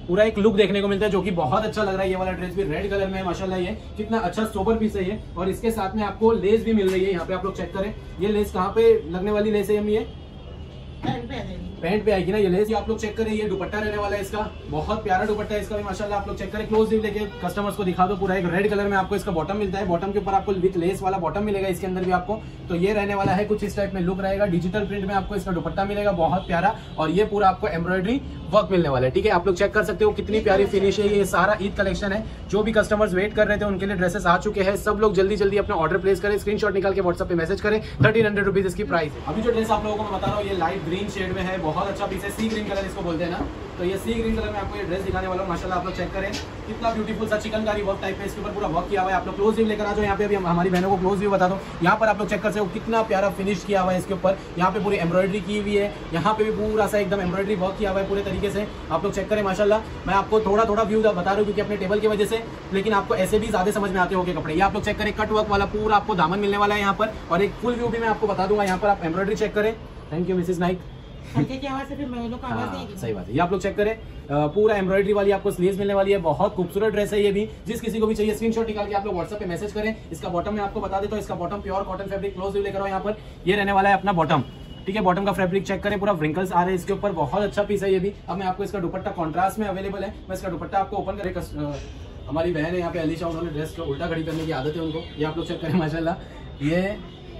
पूरा एक लुक देखने को मिलता है जो कि बहुत अच्छा लग रहा है। ये वाला ड्रेस भी रेड कलर में है माशाल्लाह ये। कितना अच्छा सोबर पीस है ये। और इसके साथ में आपको लेस भी मिल रही है। यहाँ पे आप लोग चेक करें। ये लेस कहाँ पे लगने वाली लेस है हम ये? पैंट पे आएगी ना ये लेस। आप लोग चेक करें, ये दुपट्टा रहने वाला है इसका। बहुत प्यारा दुपट्टा है इसका भी, माशाल्लाह, आप लोग चेक करें। क्लोज लेके कस्टमर्स को दिखा दो पूरा। एक रेड कलर में आपको इसका बॉटम मिलता है। बॉटम के ऊपर आपको विथ लेस वाला बॉटम मिलेगा इसके अंदर भी आपको। तो ये रहने वाला है, कुछ इस टाइप में लुक रहेगा। डिजिटल प्रिंट में आपको इसका दुपट्टा मिलेगा, बहुत प्यारा। और ये पूरा आपको एम्ब्रॉयडरी वर्क मिलने वाला है, ठीक है? आप लोग चेक कर सकते हो, कितनी प्यारी फिनिश है ये। सारा ईद कलेक्शन है। जो भी कस्टमर्स वेट कर रहे थे, उनके लिए ड्रेसेस आ चुके हैं। सब लोग जल्दी जल्दी अपना ऑर्डर प्लेस करें स्क्रीनशॉट निकाल के व्हाट्सएप पे मैसेज करें। थर्टीन हंड्रेड रुपीज़ इसकी प्राइस है। अभी जो ड्रेस आप लोगों को मैं बता रहा हूँ, ये लाइट ग्रीन शेड में है बहुत अच्छा पीस है सी ग्रीन कलर इसको बोलते हैं ना। तो ये सी ग्रीन कलर में आपको ये ड्रेस दिखाने वाला हूँ, माशाल्लाह आप लोग चेक करें। कितना ब्यूटीफुल सा चिकनकारी वर्क टाइप है, इसके ऊपर पूरा वर्क किया हुआ है। आप लोग क्लोज व्यू लेकर आ जाओ, यहाँ पे अभी हमारी बहनों को क्लोज व्यू बता दो। यहाँ पर आप लोग चेक कर सकते हो, कितना प्यारा फिनिश किया हुआ है इसके ऊपर। यहाँ पे पूरी एम्ब्रॉयडरी की हुई है, यहाँ पे भी पूरा सा एकदम एम्ब्रॉयडरी वर्क किया हुआ है पूरे तरीके से। आप लोग चेक करें माशाला मैं आपको थोड़ा थोड़ा व्यू बता रहा हूँ क्योंकि अपने टेबल की वजह से, लेकिन आपको ऐसे भी ज़्यादा समझ में आते होंगे कपड़े। ये आप लोग चेक करें कट वर्क वाला पूरा आपको दामन मिलने वाला है यहाँ पर। और एक फुल व्यू भी मैं आपको बता दूँगा, यहाँ पर आप एम्ब्रॉयडरी चेक करें। थैंक यू मिसिस नाइक हाँ, सही बात है। ये आप लोग चेक करें। पूरा एम्ब्रॉयडरी वाली आपको स्लीव्स मिलने वाली है। बहुत खूबसूरत ड्रेस है ये भी। जिस किसी को भी चाहिए स्क्रीनशॉट निकाल के आप लोग व्हाट्सएप पे मैसेज करें। इसका बॉटम मैं आपको बता देता हूँ। इसका bottom pure cotton fabric close लेकर आओ यहाँ पर। ये रहने वाला है अपना बॉटम ठीक है? बॉटम का फैब्रिक चेक करें। पूरा व्रिंकल्स आ रहे हैं इसके ऊपर। बहुत अच्छा पीस है ये भी। अब मैं आपको इसका दुपट्टा कॉन्ट्रास्ट में अवेलेबल है। मैं इसका दुपट्टा आपको ओपन करें। हमारी बहन है यहाँ पे अलीशा उन्होंने ड्रेस को उल्टा खड़ी करने की आदत है उनको। ये आप लोग चेक करें माशाल्लाह। ये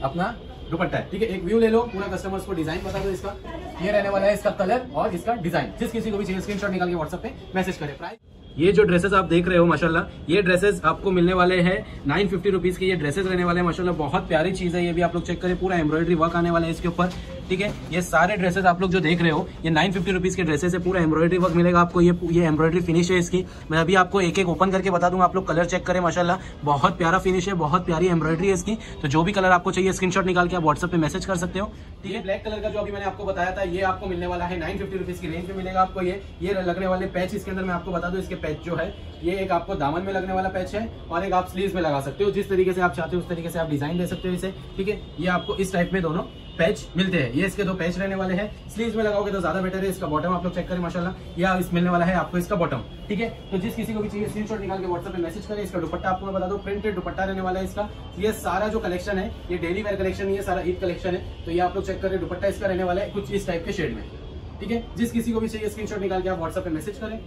अपना दुपट्टा है। ठीक है, एक व्यू ले लो, पूरा कस्टमर्स को डिज़ाइन बता दो इसका। ये रहने वाला है इसका कलर और इसका डिज़ाइन जिस किसी को भी चाहिए स्क्रीनशॉट निकाल के व्हाट्सएप पे मैसेज करें। प्राइस ये जो ड्रेसेस आप देख रहे हो, माशाल्लाह, ये ड्रेसेस आपको मिलने वाले हैं। नाइन फिफ्टी रुपीज़ के ये ड्रेसेस रहने वाले हैं, माशाल्लाह, बहुत प्यारी चीज़ है ये भी। आप लोग चेक करें, पूरा एम्ब्रॉयडरी वर्क आने वाला है इसके ऊपर, ठीक है? ये सारे ड्रेसेस आप लोग जो देख रहे हो, ये नाइन फिफ्टी रुपीज़ के ड्रेसेस है, पूरा एम्ब्रॉयडरी वर्क मिलेगा आपको। ये ये एम्ब्रॉयडरी फिनिश है इसकी। मैं अभी आपको एक एक ओपन करके बता दूँगा, आप लोग कलर चेक करें, माशाल्लाह। बहुत प्यारा फिनिश है, बहुत प्यारी एम्ब्रॉयडरी है इसकी। तो जो भी कलर आपको चाहिए स्क्रीनशॉट निकाल के आप व्हाट्सएप पे मैसेज कर सकते हो, ठीक है? ब्लैक कलर का जो अभी मैंने आपको बताया था, ये आपको मिलने वाला है। नाइन फिफ्टी रुपीज़ की रेंज में मिलेगा आपको ये। ये लगने वाले पैच इसके अंदर मैं आपको बता दूँ, इसके पैच जो है, ये एक आपको दामन में लगने वाला पैच है और एक आप स्लीव में लगा सकते हो। जिस तरीके से आप चाहते हो, उस तरीके से आप डिज़ाइन दे सकते हो इसे, ठीक है? ये आपको इस टाइप में दोनों पैच मिलते हैं। ये इसके दो पैच रहने वाले हैं। स्लीव्स में लगाओगे तो ज़्यादा बेटर है। इसका बॉटम आप लोग चेक करें, माशाल्लाह। या इस मिलने वाला है आपको इसका बॉटम ठीक है? तो जिस किसी को भी चाहिए स्क्रीनशॉट निकाल के व्हाट्सएप पे मैसेज करें, इसका दुपट्टा आपको मैं बता दो प्रिंटेड दुपट्टा रहने वाला है इसका। ये सारा जो कलेक्शन है, ये डेली वेयर कलेक्शन है, सारा ईद कलेक्शन है। तो ये आप लोग चेक करें, दुपट्टा इसका रहने वाला है कुछ इस टाइप के शेड में। ठीक है? जिस किसी को भी चाहिए स्क्रीनशॉट निकाल के आप व्हाट्सएप पे मैसेज करें।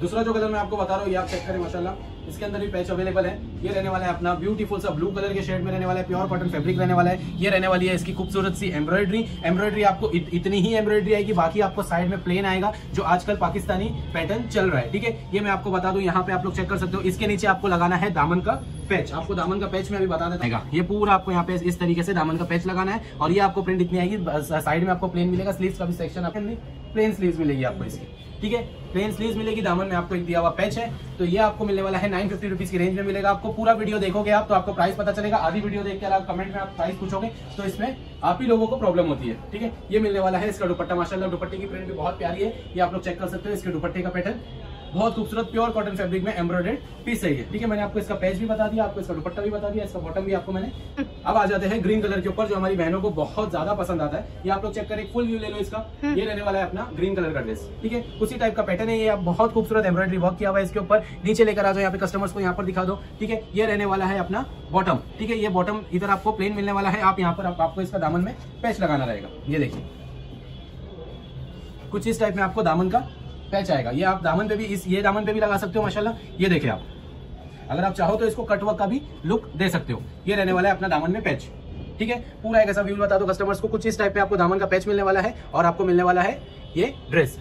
दूसरा जो कलर मैं आपको बता रहा हूँ ये आप चेक करें, माशाल्लाह। इसके अंदर भी पैच अवेलेबल है। ये रहने वाला है अपना ब्यूटीफुल सा ब्लू कलर के शेड में रहने वाला है प्योर कॉटन फैब्रिक रहने वाला है। ये रहने वाली है इसकी खूबसूरत सी एम्ब्रॉयडरी एम्ब्रॉयडरी आपको इत, इतनी ही एम्ब्रॉयडरी आएगी बाकी आपको साइड में प्लेन आएगा जो आजकल पाकिस्तानी पैटर्न चल रहा है ठीक है? ये मैं आपको बता दूँ यहाँ पे आप लोग चेक कर सकते हो। इसके नीचे आपको लगाना है दामन का पैच आपको दामन का पैच में अभी बता देता। ये पूरा आपको यहाँ पे इस तरीके से दामन का पैच लगाना है और ये आपको प्रिंट इतनी आएगी साइड में आपको प्लेन मिलेगा। स्लीव्स का भी सेक्शन आपको प्लेन स्लीव्स मिलेगी आपको इसकी। ठीक है? प्लेन स्लीव मिलेगी, दामन में आपको एक दिया हुआ पैच है। तो ये आपको मिलने वाला है नाइन फिफ्टी रुपीज़ की रेंज में मिलेगा। आपको पूरा वीडियो देखोगे आप तो आपको प्राइस पता चलेगा। आधी वीडियो देख के आप कमेंट में आप प्राइस पूछोगे तो इसमें आप ही लोगों को प्रॉब्लम होती है। ठीक है? ये मिलने वाला है इसका दुपट्टा माशाला दुपट्टे की प्रिंट भी बहुत प्यारी है। ये आप लोग चेक कर सकते हो, इसके दुपट्टे का पैटर्न बहुत खूबसूरत प्योर कॉटन फैब्रिक में एम्ब्रॉइडेड पीस है ठीक है मैंने आपको इसका पेज भी बता दिया आपको इसका दुपट्टा भी बता दिया इसका बॉटम भी आपको मैंने। अब आ जाते हैं ग्रीन कलर के ऊपर जो हमारी बहनों को बहुत ज़्यादा पसंद आता है। ये आप लोग चेक करें फुल व्यू ले लो इसका। ये रहने वाला है अपना ग्रीन कलर का ड्रेस ठीक है उसी टाइप का पैटर्न है ये। आप बहुत खूबसूरत एम्ब्रॉयडरी वर्क किया हुआ है इसके ऊपर। नीचे लेकर आ जाओ यहाँ पे कस्टमर्स को यहाँ पर दिखा दो। ठीक है ये रहने वाला है अपना बॉटम ठीक है ये बॉटम इधर आपको प्लेन मिलने वाला है। आप यहाँ पर आप, आपको इसका दामन में पैच लगाना रहेगा। ये देखिए। कुछ इस टाइप में आपको दामन का पैच आएगा ये आप दामन पे भी इस ये दामन पे भी लगा सकते हो, माशाल्लाह। ये देखे आप। अगर आप चाहो तो इसको कटवर्क का भी लुक दे सकते हो। ये रहने वाला है अपना दामन में पैच ठीक है? पूरा एक ऐसा व्यू बता दो कस्टमर्स को, कुछ इस टाइप में आपको दामन का पैच मिलने वाला है और आपको मिलने वाला है ये ड्रेस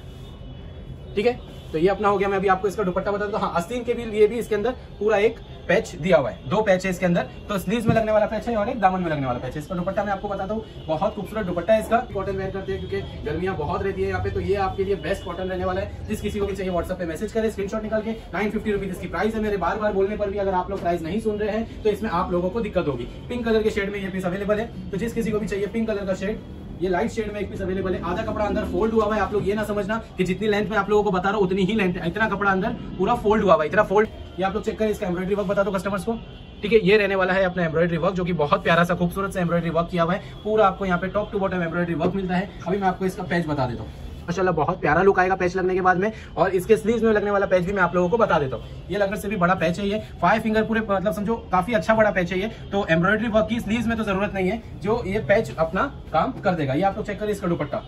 ठीक है? तो ये अपना हो गया, मैं अभी आपको इसका दुपट्टा बता दूँ हाँ आस्तीन के भी लिए भी इसके अंदर पूरा एक पैच दिया हुआ है। दो पैच है इसके अंदर। तो स्लीव में लगने वाला पैच है और एक दामन में लगने वाला पैच है। इसका दुपट्टा मैं आपको बताता हूँ। बहुत खूबसूरत दुपट्टा है इसका। कॉटन वेयर करते हैं क्योंकि गर्मियाँ बहुत रहती है यहाँ पे तो ये आपके लिए बेस्ट कॉटन रहने वाला है। जिस किसी को भी चाहिए व्हाट्सएप पे मैसेज करें स्क्रीनशॉट निकाल के नाइन फिफ्टी रुपीज़ इसकी प्राइस है। मेरे बार बार बोलने पर भी अगर आप लोग प्राइस नहीं सुन रहे हैं तो इसमें आप लोगों को दिक्कत होगी। पिंक कलर के शेड में ये पीस अवेलेबल है। तो जिस किसी को भी चाहिए पिंक कलर का शेड ये लाइट शेड में एक पीस अवेलेबल है। आधा कपड़ा अंदर फोल्ड हुआ है, आप लोग ये ना समझना कि जितनी लेंथ में आप लोगों को बता रहा हूँ, उतनी ही लेंथ इतना कपड़ा अंदर पूरा फोल्ड हुआ हुआ है, इतना फोल्ड ये आप लोग चेक करें इसका एम्ब्रॉइडरी वर्क बता दो कस्टमर्स को। ठीक है, ये रहने वाला है अपना एम्ब्रॉइडरी वर्क जो कि बहुत प्यारा सा खूबसूरत सा एम्ब्रॉइडरी वर्क किया हुआ है। पूरा आपको यहाँ पे top to bottom embroidery work मिलता है। अभी मैं आपको इसका पेज बता देता हूँ। माशाल्लाह, बहुत प्यारा लुक आएगा पैच लगने के बाद में। और इसके स्लीव में लगने वाला पैच भी मैं आप लोगों को बता देता हूँ। ये लगने से भी बड़ा पैच है ये। फाइव फिंगर पूरे मतलब समझो, काफ़ी अच्छा बड़ा पैच है ये। तो एम्ब्रॉयडरी वर्क की स्लीव में तो ज़रूरत नहीं है। जो ये पैच अपना काम कर देगा। ये आप लोग चेक करिए इसका दुपट्टा।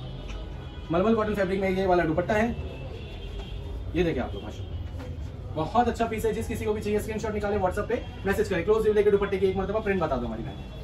मलमल कॉटन फैब्रिक में ये वाला दुपट्टा है। ये देखिए आप लोग माशा बहुत अच्छा पीस है। जिस किसी को भी चाहिए स्क्रीनशॉट निकाले व्हाट्सएप पे मैसेज करें। क्लोज लेके दुपट्टे की एक मरतबा प्रिंट बता दो हमारी बहन।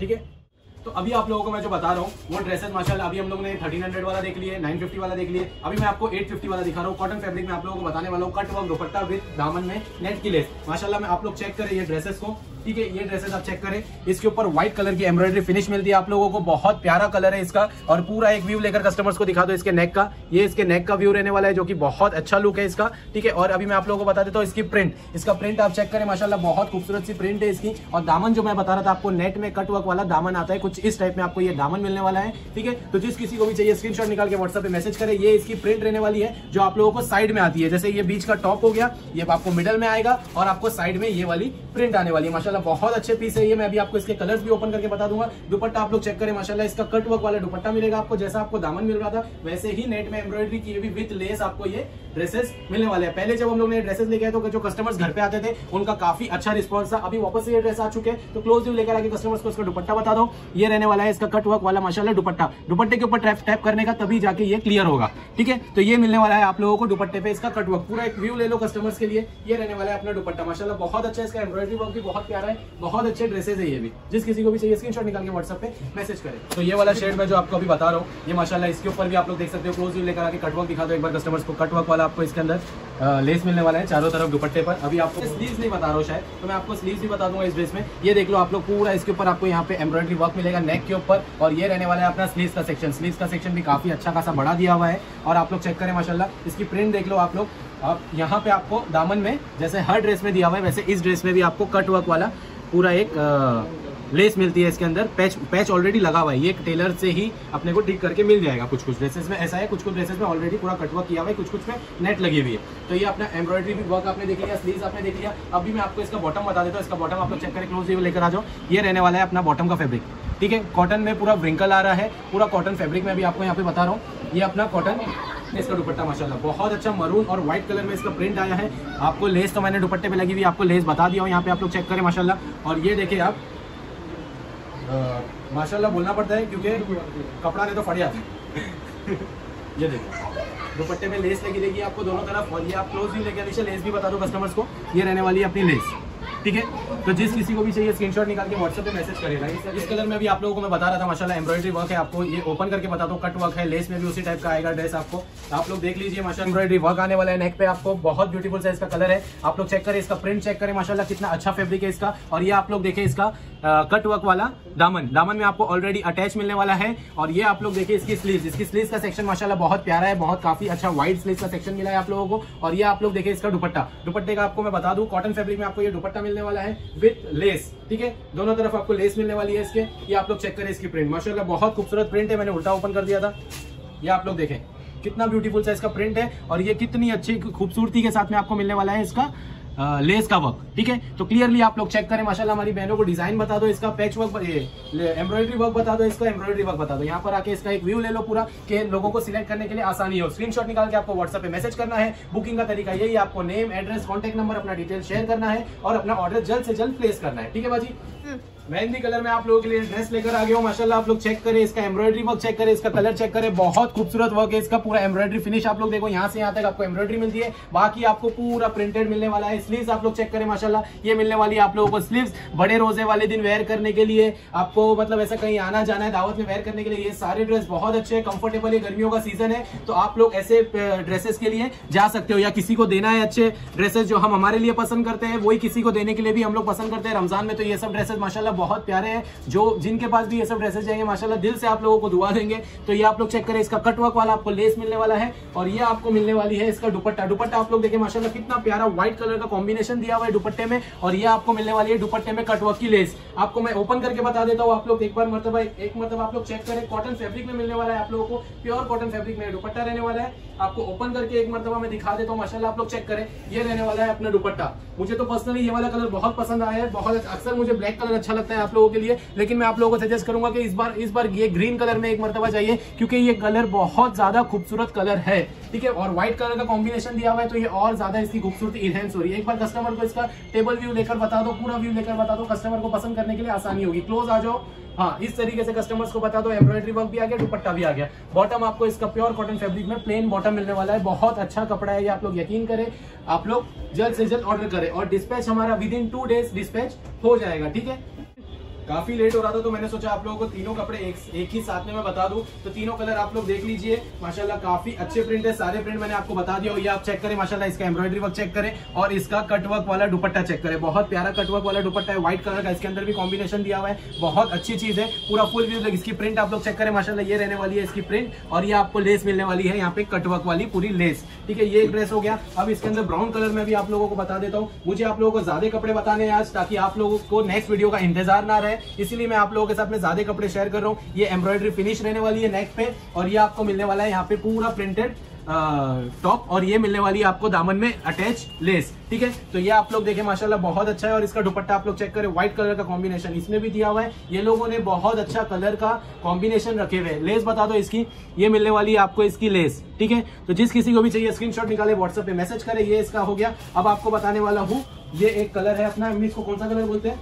ठीक है? तो अभी आप लोगों को मैं जो बता रहा हूँ, वो ड्रेसेस माशाल्लाह, अभी हम लोगों ने 1300 वाला देख लिए 950 वाला देख लिए। अभी मैं आपको 850 वाला दिखा रहा हूँ। कॉटन फैब्रिक में आप लोगों को बताने वाला हूँ कट वर्क दुपट्टा विद दामन में नेट की लेस माशाल्लाह, मैं आप लोग चेक करें ये ड्रेसेस को। ठीक है, ये ड्रेसेस आप चेक करें। इसके ऊपर व्हाइट कलर की एम्ब्रॉयडरी फिनिश मिलती है आप लोगों को। बहुत प्यारा कलर है इसका और पूरा एक व्यू लेकर कस्टमर्स को दिखा दो इसके नेक का। ये इसके नेक का व्यू रहने वाला है, जो कि बहुत अच्छा लुक है इसका। ठीक है, और अभी मैं आप लोगों को बता देता हूँ इसकी प्रिंट इसका प्रिंट आप चेक करें, माशाल्लाह बहुत खूबसूरत सी प्रिंट है इसकी। और दामन जो मैं बता रहा था आपको नेट में कट वर्क वाला दामन आता है, कुछ इस टाइप में आपको ये दामन मिलने वाला है। ठीक है तो जिस किसी को भी चाहिए स्क्रीनशॉट निकाल के व्हाट्सएप पे मैसेज करें, ये इसकी प्रिंट रहने वाली है, जो आप लोगों को साइड में आती है। जैसे ये बीच का टॉप हो गया, ये आपको मिडल में आएगा और आपको साइड में ये वाली प्रिंट आने वाली है, माशाल्लाह बहुत अच्छे पीस है, ये मैं अभी आपको इसके कलर्स भी ओपन करके बता दूँगा। दुपट्टा आप लोग चेक करें माशाला इसका कट वर्क वाला दुपट्टा मिलेगा आपको, जैसा आपको दामन मिल रहा था, वैसे ही नेट में एम्ब्रॉयडरी की विथ लेस आपको ये ड्रेसेस मिलने वाले हैं। पहले जब हम लोग ने ड्रेसेस लेके आए तो जो कस्टमर्स घर पे आते थे, उनका काफ़ी अच्छा रिस्पॉन्स था। अभी वापस से ये ड्रेस आ चुके हैं। तो क्लोज लेकर आके कस्टमर्स को इसका दुपट्टा बता दो। ये रहने वाला है इसका कट वर्क वाला, माशाल्लाह, दुपट्टा। दुपट्टे के ऊपर टैप टैप करने का तभी जाके ये क्लियर होगा। ठीक है? तो ये मिलने वाला है आप लोगों को दुपट्टे पे इसका कट वर्क पूरा एक व्यू ले लो कस्टमर्स के लिए। ये रहने वाला है अपना दुपट्टा। माशाल्लाह, बहुत अच्छा इसका एम्ब्रॉयडरी वर्क भी, बहुत प्यारा है। बहुत अच्छे ड्रेसेस है ये भी। जिस किसी को भी चाहिए स्क्रीनशॉट निकाल के व्हाट्सएप पे मैसेज करें। तो ये वाला शेड मैं जो आपको अभी बता रहा हूँ, ये माशाल्लाह, इसके ऊपर भी आप लोग देख सकते हो। क्लोज व्यू लेकर आके कटवर्क दिखा दो। एक बार कस्टमर्स को कटवर्क वाला आपको इसके अंदर लेस मिलने वाला है चारों तरफ़ दुपट्टे पर। अभी आपको स्लीव्स नहीं बता रहा हूँ शायद तो मैं आपको स्लीव्स भी बता दूँगा इस ड्रेस में। ये देख लो आप लोग, पूरा इसके ऊपर आपको यहाँ पे एम्ब्रॉयडरी वर्क मिलेगा नेक के ऊपर, और ये रहने वाला है अपना स्लीव्स का सेक्शन स्लीव्स का सेक्शन भी काफ़ी अच्छा खासा बड़ा दिया हुआ है, और आप लोग चेक करें माशाल्लाह। इसकी प्रिंट देख लो आप लोग। अब यहाँ पे आपको दामन में, जैसे हर ड्रेस में दिया हुआ है, वैसे इस ड्रेस में भी आपको कट वर्क वाला पूरा एक लेस मिलती है इसके अंदर। पैच पैच ऑलरेडी लगा हुआ है। ये टेलर से ही अपने को ठीक करके मिल जाएगा कुछ कुछ ड्रेसेस में ऐसा है कुछ कुछ ड्रेसेस में ऑलरेडी पूरा कटवर्क किया हुआ है कुछ कुछ में नेट लगी हुई है। तो ये अपना एम्ब्रॉयडरी भी वर्क आपने देख लिया स्लीव आपने देख लिया। अभी मैं आपको इसका बॉटम बता देता हूँ। इसका बॉटम आप लोग चेक करें क्लोज लेकर आ जाओ। ये रहने वाला है अपना बॉटम का फेब्रिक ठीक है? कॉटन में पूरा व्रिंकल आ रहा है। पूरा कॉटन फेब्रिक में भी आपको यहाँ पे बता रहा हूँ। ये अपना कॉटन इसका दुपट्टा, माशाल्लाह। बहुत अच्छा मरून और व्हाइट कलर में इसका प्रिंट आया है। आपको लेस तो मैंने दुपट्टे पे लगी हुई, आपको लेस बता दिया हूँ। यहाँ पे आप लोग चेक करें, माशाल्लाह। और ये देखिए आप माशाल्लाह बोलना पड़ता है क्योंकि कपड़ा नहीं तो फट जाता। है ये देखो, दुपट्टे में लेस लगी रहेगी आपको दोनों तरफ़ और ये आप क्लोज भी लेके नीचे लेस भी बता दो कस्टमर्स को, ये रहने वाली है अपनी लेस ठीक है? तो जिस किसी को भी चाहिए स्क्रीनशॉट निकाल के व्हाट्सएप पे मैसेज करेगा इस कलर में भी आप लोगों को मैं बता रहा था, माशाल्लाह एम्ब्रॉयडरी वर्क है आपको। ये ओपन करके बता दो कट वर्क है लेस में भी उसी टाइप का आएगा ड्रेस आपको। आप लोग देख लीजिए माशा एम्ब्रॉयडरी वर्क आने वाला है नेक पे आपको। बहुत ब्यूटीफुल सा इसका कलर है। आप लोग चेक करें, इसका प्रिंट चेक करें माशाला कितना अच्छा फेब्रिक है इसका। और ये आप लोग देखें इसका कट वर्क वाला दामन। दामन में आपको ऑलरेडी अटैच मिलने वाला है। और ये आप लोग देखिए इसकी स्लीव इसकी स्लीव का सेक्शन माशाल्लाह, बहुत प्यारा है, बहुत काफ़ी अच्छा व्हाइट स्लीव का सेक्शन मिला है आप लोगों को। और ये आप लोग देखिए इसका दुपट्टा। दुपट्टे का आपको मैं बता दूँ कॉटन फैब्रिक में आपको ये दुपट्टा मिलने वाला है विथ लेस ठीक है? दोनों तरफ़ आपको लेस मिलने वाली है इसके। ये आप लोग चेक करें इसकी प्रिंट माशाला बहुत खूबसूरत प्रिंट है, मैंने उल्टा ओपन कर दिया था। ये आप लोग देखें, कितना ब्यूटीफुल सा इसका प्रिंट है और ये कितनी अच्छी खूबसूरती के साथ में आपको मिलने वाला है इसका। लेस का वर्क ठीक है? तो क्लियरली आप लोग चेक करें, माशाल्लाह हमारी बहनों को डिज़ाइन बता दो, इसका पैच वर्क एम्ब्रॉयडरी वर्क बता दो, इसका एम्ब्रॉयडरी वर्क बता दो। यहाँ पर आके इसका एक व्यू ले लो पूरा, कि लोगों को सिलेक्ट करने के लिए आसानी हो। स्क्रीनशॉट निकाल के आपको व्हाट्सएप पे मैसेज करना है। बुकिंग का तरीका यही आपको नेम एड्रेस कॉन्टेक्ट नंबर अपना डिटेल शेयर करना है और अपना ऑर्डर जल्द से जल्द प्लेस करना है। ठीक है बाजी? मेहंदी कलर में आप लोगों के लिए ड्रेस लेकर आ गया हूँ। माशाल्लाह आप लोग चेक करें, इसका एम्ब्रॉयडरी वर्क चेक करें, इसका कलर चेक करें। बहुत खूबसूरत वर्क है, इसका पूरा एम्ब्रॉयडरी फिनिश आप लोग देखो, यहाँ से यहाँ तक आपको एम्ब्रॉयडरी मिलती है। बाकी आपको पूरा प्रिंटेड मिलने वाला है। स्लीव आप लोग चेक करें माशाला ये मिलने वाली है आप लोगों को स्लीव बड़े रोज़े वाले दिन वेयर करने के लिए, आपको मतलब ऐसा कहीं आना जाना है, दावत में वेयर करने के लिए, ये सारे ड्रेस बहुत अच्छे हैं। कंफर्टेबल है गर्मियों का सीज़न है। तो आप लोग ऐसे ड्रेसेस के लिए जा सकते हो या किसी को देना है अच्छे ड्रेसेस जो हम हमारे लिए पसंद करते हैं, वही किसी को देने के लिए भी हम लोग पसंद करते हैं। रमज़ान में तो ये सब ड्रेसेस माशाल्लाह बहुत प्यारे हैं, जो जिनके पास भी ये सब ड्रेसेस चाहिए माशाल्लाह दिल से आप लोगों को दुआ देंगे। तो ये आप लोग चेक करें, इसका कटवर्क वाला आपको लेस मिलने वाला है और ये आपको मिलने वाली है इसका दुपट्टा। दुपट्टा आप लोग देखें माशाल्लाह कितना प्यारा व्हाइट कलर का कॉम्बिनेशन दिया हुआ है दुपट्टे में और ये आपको मिलने वाली है दुपट्टे में कटवर्क की लेस आपको मैं ओपन करके बता देता हूँ आप लोग एक बार मरतबा, एक मतलब आप लोग चेक करें कॉटन फेब्रिक में मिलने वाला है आप लोगों को प्योर कॉटन फेब्रिक में दुपट्टा रहने वाला है। आपको ओपन करके एक मरतबा मैं दिखा देता हूँ, माशाल्लाह आप लोग चेक करें, ये रहने वाला है अपना दुपट्टा। मुझे तो पर्सनली ये वाला कलर बहुत पसंद आया है, बहुत अक्सर मुझे ब्लैक कलर अच्छा लगता है आप लोगों के लिए, लेकिन मैं आप लोगों को सजेस्ट करूँगा कि इस बार इस बार ये ग्रीन कलर में एक मरतबा चाहिए, क्योंकि ये कलर बहुत ज़्यादा खूबसूरत कलर है, ठीक है? और व्हाइट कलर का कॉम्बिनेशन दिया हुआ है तो ये और ज़्यादा इसकी खूबसूरती इनहेंस हो रही है। एक बार कस्टमर को इसका टेबल व्यू लेकर बता दो, पूरा व्यू लेकर बता दो कस्टमर को पसंद करने के लिए आसानी होगी। क्लोज आ जाओ। हाँ इस तरीके से कस्टमर्स को बता दो एम्ब्रॉयडरी वर्क भी आ गया, दुपट्टा भी आ गया। बॉटम आपको इसका प्योर कॉटन फैब्रिक में प्लेन बॉटम मिलने वाला है। बहुत अच्छा कपड़ा है ये, आप लोग यकीन करें। आप लोग जल्द से जल्द ऑर्डर करें और डिस्पैच हमारा within two days dispatch हो जाएगा, ठीक है? काफ़ी लेट हो रहा था तो मैंने सोचा आप लोगों को तीनों कपड़े एक, एक ही साथ में मैं बता दूँ। तो तीनों कलर आप लोग देख लीजिए। माशाल्लाह काफ़ी अच्छे प्रिंट है सारे प्रिंट मैंने आपको बता दिया ये आप चेक करें माशाल्लाह इसका एम्ब्रॉयडरी वर्क चेक करें और इसका कटवर्क वाला दुपट्टा चेक करें। बहुत प्यारा कटवर्क वाला दुपट्टा है व्हाइट कलर का इसके अंदर भी कॉम्बिनेशन दिया हुआ है। बहुत अच्छी चीज़ है पूरा फुल इसकी प्रिंट आप लोग चेक करें। माशाला ये रहने वाली है इसकी प्रिंट और ये आपको लेस मिलने वाली है यहाँ पे कटवर्क वाली पूरी लेस ठीक है ये ड्रेस हो गया। अब इसके अंदर ब्राउन कलर में भी आप लोगों को बता देता हूँ। मुझे आप लोगों को ज़्यादा कपड़े बताने आज ताकि आप लोगों को नेक्स्ट वीडियो का इंतज़ार ना रहे। इसीलिए मैं आप लोगों के साथ में ज़्यादा कपड़े शेयर कर रहा हूँ। ये एम्ब्रॉयडरी फिनिश रहने वाली है नेक पे और ये आपको मिलने वाला है यहाँ पे पूरा प्रिंटेड टॉप और ये मिलने वाली है आपको दामन में अटैच लेस ठीक है? तो ये आप लोग देखें, माशाल्लाह बहुत अच्छा है और इसका दुपट्टा आप लोग चेक करें व्हाइट कलर का कॉम्बिनेशन इसमें भी दिया हुआ है। ये लोगों ने बहुत अच्छा कलर का कॉम्बिनेशन रखे हुए लेस बता दो इसकी, ये मिलने वाली है आपको इसकी लेस ठीक है? तो जिस किसी को भी चाहिए स्क्रीनशॉट निकाले व्हाट्सएप पे मैसेज करें, ये इसका हो गया। अब आपको बताने वाला हूँ, ये एक कलर है अपना इसको कौन सा कलर बोलते हैं?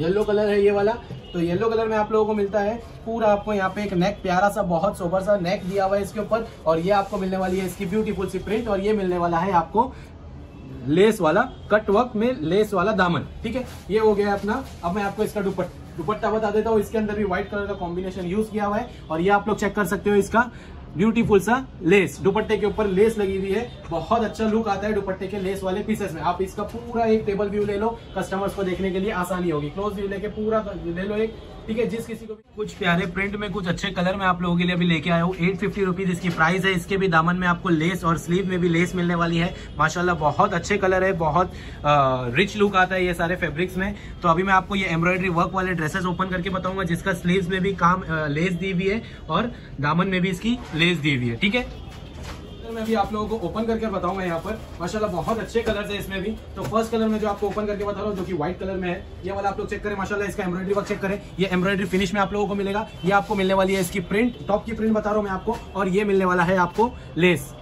येलो कलर है ये वाला। तो येलो कलर में आप लोगों को मिलता है। पूरा आपको यहाँ पे एक नेक प्यारा सा, बहुत सोबर सा नेक दिया हुआ है इसके ऊपर। और ये आपको मिलने वाली है इसकी ब्यूटीफुल सी प्रिंट और ये मिलने वाला है आपको लेस वाला कट वर्क में लेस वाला दामन। ठीक है? ये हो गया अपना। अब मैं आपको इसका दुपट्टा दुपट्टा बता देता हूँ। इसके अंदर भी व्हाइट कलर का कॉम्बिनेशन यूज़ किया हुआ है। और ये आप लोग चेक कर सकते हो इसका। ब्यूटीफुल सा लेस दुपट्टे के ऊपर लेस लगी हुई है। बहुत अच्छा लुक आता है दुपट्टे के लेस वाले पीसेस में। आप इसका पूरा एक टेबल व्यू ले लो। कस्टमर्स को देखने के लिए आसानी होगी। क्लोज व्यू लेके पूरा ले लो एक ठीक है, जिस किसी को भी कुछ प्यारे प्रिंट में, कुछ अच्छे कलर में आप लोगों के लिए अभी लेके आया हूँ एट फिफ्टी रुपीज़ इसकी प्राइस है। इसके भी दामन में आपको लेस और स्लीव में भी लेस मिलने वाली है। माशाल्लाह, बहुत अच्छे कलर है, बहुत रिच लुक आता है ये सारे फेब्रिक्स में। तो अभी मैं आपको ये एम्ब्रॉयडरी वर्क वाले ड्रेसेस ओपन करके बताऊँगा, जिसका स्लीव में भी काम लेस दी हुई है और दामन में भी इसकी लेस दी हुई है, ठीक है? मैं भी आप लोगों को ओपन करके बताऊँगा यहाँ पर। माशाल्लाह बहुत अच्छे कलर है इसमें भी। तो फ़र्स्ट कलर में जो आपको ओपन करके बता रहा हूँ, जो कि व्हाइट कलर में है, ये वाला आप लोग चेक करें। माशाल्लाह इसका एम्ब्रॉयडरी वर्क चेक करें। ये एम्ब्रॉयडरी फिनिश में आप लोगों को मिलेगा। ये आपको मिलने वाली है इसकी प्रिंट टॉप की प्रिंट बता रहा हूँ मैं आपको। और ये मिलने वाला है आपको लेस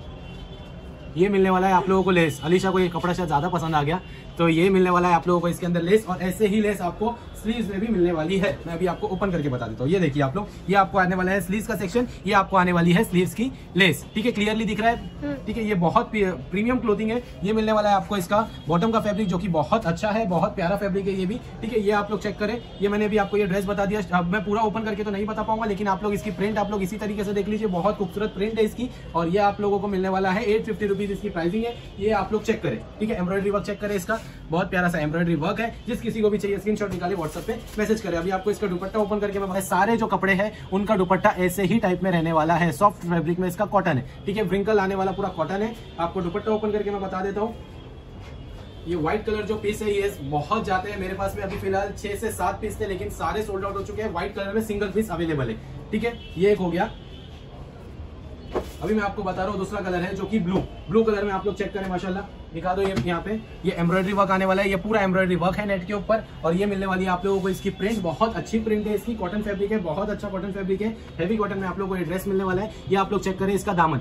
ये मिलने वाला है आप लोगों को लेस अलीशा को ये कपड़ा शायद ज़्यादा पसंद आ गया। तो ये मिलने वाला है आप लोगों को इसके अंदर लेस और ऐसे ही लेस आपको स्लीव में भी मिलने वाली है। मैं अभी आपको ओपन करके बता देता हूँ। ये देखिए आप लोग ये आपको आने वाला है स्लीव का सेक्शन ये आपको आने वाली है स्लीव की लेस ठीक है क्लियरली दिख रहा है? हम्म। ठीक है ये बहुत प्रीमियम क्लोथिंग है। ये मिलने वाला है आपको इसका बॉटम का फेब्रिक जो की बहुत अच्छा है बहुत प्यारा फेब्रिक है ये भी। ठीक है ये आप लोग चेक करें। ये मैंने भी आपको ये ड्रेस बता दिया। अब मैं पूरा ओपन करके तो नहीं बता पाऊँगा लेकिन आप लोग इसकी प्रिंट आप लोग इसी तरीके से देख लीजिए। बहुत खूबसूरत प्रिंट है इसकी और ये आप लोगों को मिलने वाला है। एट फिफ्टी रुपीज़ इसकी प्राइसिंग है। ये आप लोग चेक करें। ठीक है एम्ब्रॉयडरी वर्क चेक करें इसका। बहुत प्यारा सा एम्ब्रॉयडरी वर्क है। जिस किसी को भी चाहिए स्क्रीनशॉट निकाले व्हाट्सएप पे मैसेज करें। अभी आपको इसका दुपट्टा ओपन करके मैं सारे जो कपड़े हैं, उनका दुपट्टा ऐसे ही टाइप में रहने वाला है। सॉफ्ट फैब्रिक में इसका कॉटन है। ठीक है व्रिंकल आने वाला पूरा कॉटन है। आपको दुपट्टा ओपन करके मैं बता देता हूँ। ये व्हाइट कलर जो पीस है, ये बहुत जाते हैं मेरे पास में अभी फ़िलहाल छह से सात पीस थे, लेकिन सारे सोल्ड आउट हो चुके हैं। व्हाइट कलर में सिंगल पीस अवेलेबल है। ठीक है, ये एक हो गया। अभी मैं आपको बता रहा हूँ, दूसरा कलर है जो कि ब्लू। ब्लू कलर में आप लोग चेक करें, माशाल्लाह। दिखा दो ये यहाँ पे। ये एम्ब्रॉयडरी वर्क आने वाला है, ये पूरा एम्ब्रॉयडरी वर्क है नेट के ऊपर। और ये मिलने वाली है आप लोगों को इसकी प्रिंट बहुत अच्छी प्रिंट है इसकी। कॉटन फैब्रिक है, बहुत अच्छा कॉटन फैब्रिक है। हैवी कॉटन में आप लोगों को ड्रेस मिलने वाला है। ये आप लोग चेक करें इसका दामन।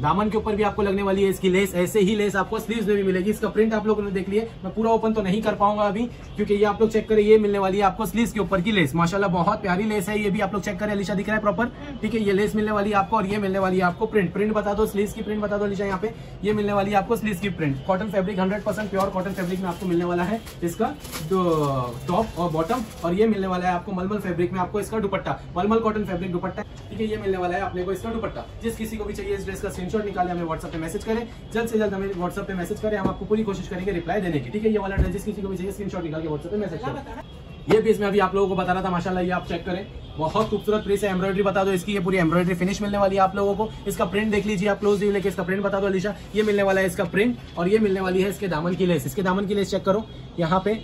दामन के ऊपर भी आपको लगने वाली है इसकी लेस, ऐसे ही लेस आपको स्लीव्स में भी मिलेगी। इसका प्रिंट आप लोगों ने देख लिए। मैं पूरा ओपन तो नहीं कर पाऊँगा अभी, क्योंकि ये आप लोग चेक करें, ये मिलने वाली है आपको स्लीव्स के ऊपर की लेस। माशाल्लाह, बहुत प्यारी लेस है, ये भी आप लोग चेक करें, अलीशा दिख रहा है प्रॉपर ठीक है, ये लेस मिलने वाली आपको और ये मिलने वाली आपको प्रिंट प्रिंट बता दो स्लीव्स की प्रिंट बता दो, अलीशा, यहाँ पे। ये मिलने वाली आपको स्लीव्स की print cotton fabric hundred pure cotton fabric में आपको मिलने वाला है इसका टॉप और बॉटम और ये मिलने वाला है आपको मलमल फैब्रिक में आपको इसका दुपट्टा, मलमल कॉटन फैब्रिक दुपट्टा। ठीक है, ये मिलने वाला है अपने को इसका दुपट्टा। जिस किसी को भी चाहिए इस ड्रेस का स्क्रीनशॉट निकाले हमें व्हाट्सएप पे मैसेज करें। जल्द से जल्द हमें व्हाट्सएप पे मैसेज करें, हम आपको पूरी कोशिश करेंगे रिप्लाई देने की, ठीक है? ये वाला ड्रेस किसी को भी चाहिए स्क्रीनशॉट निकाल के व्हाट्सएप पे मैसेज करें। ये पीस में अभी आप लोगों को बता रहा था, माशाल्लाह, ये आप चेक करें। बहुत खूबसूरत पीस है एम्ब्रॉयडरी बता दो इसकी, ये पूरी एम्ब्रॉयडरी फिनिश मिलने वाली है आप लोगों को। इसका प्रिंट देख लीजिए आप क्लोज लेके, इसका प्रिंट बता दो, अलीशा। ये मिलने वाला है इसका प्रिंट और ये मिलने वाली है इसके दामन की लेस इसके दामन की लेस चेक करो। यहाँ पे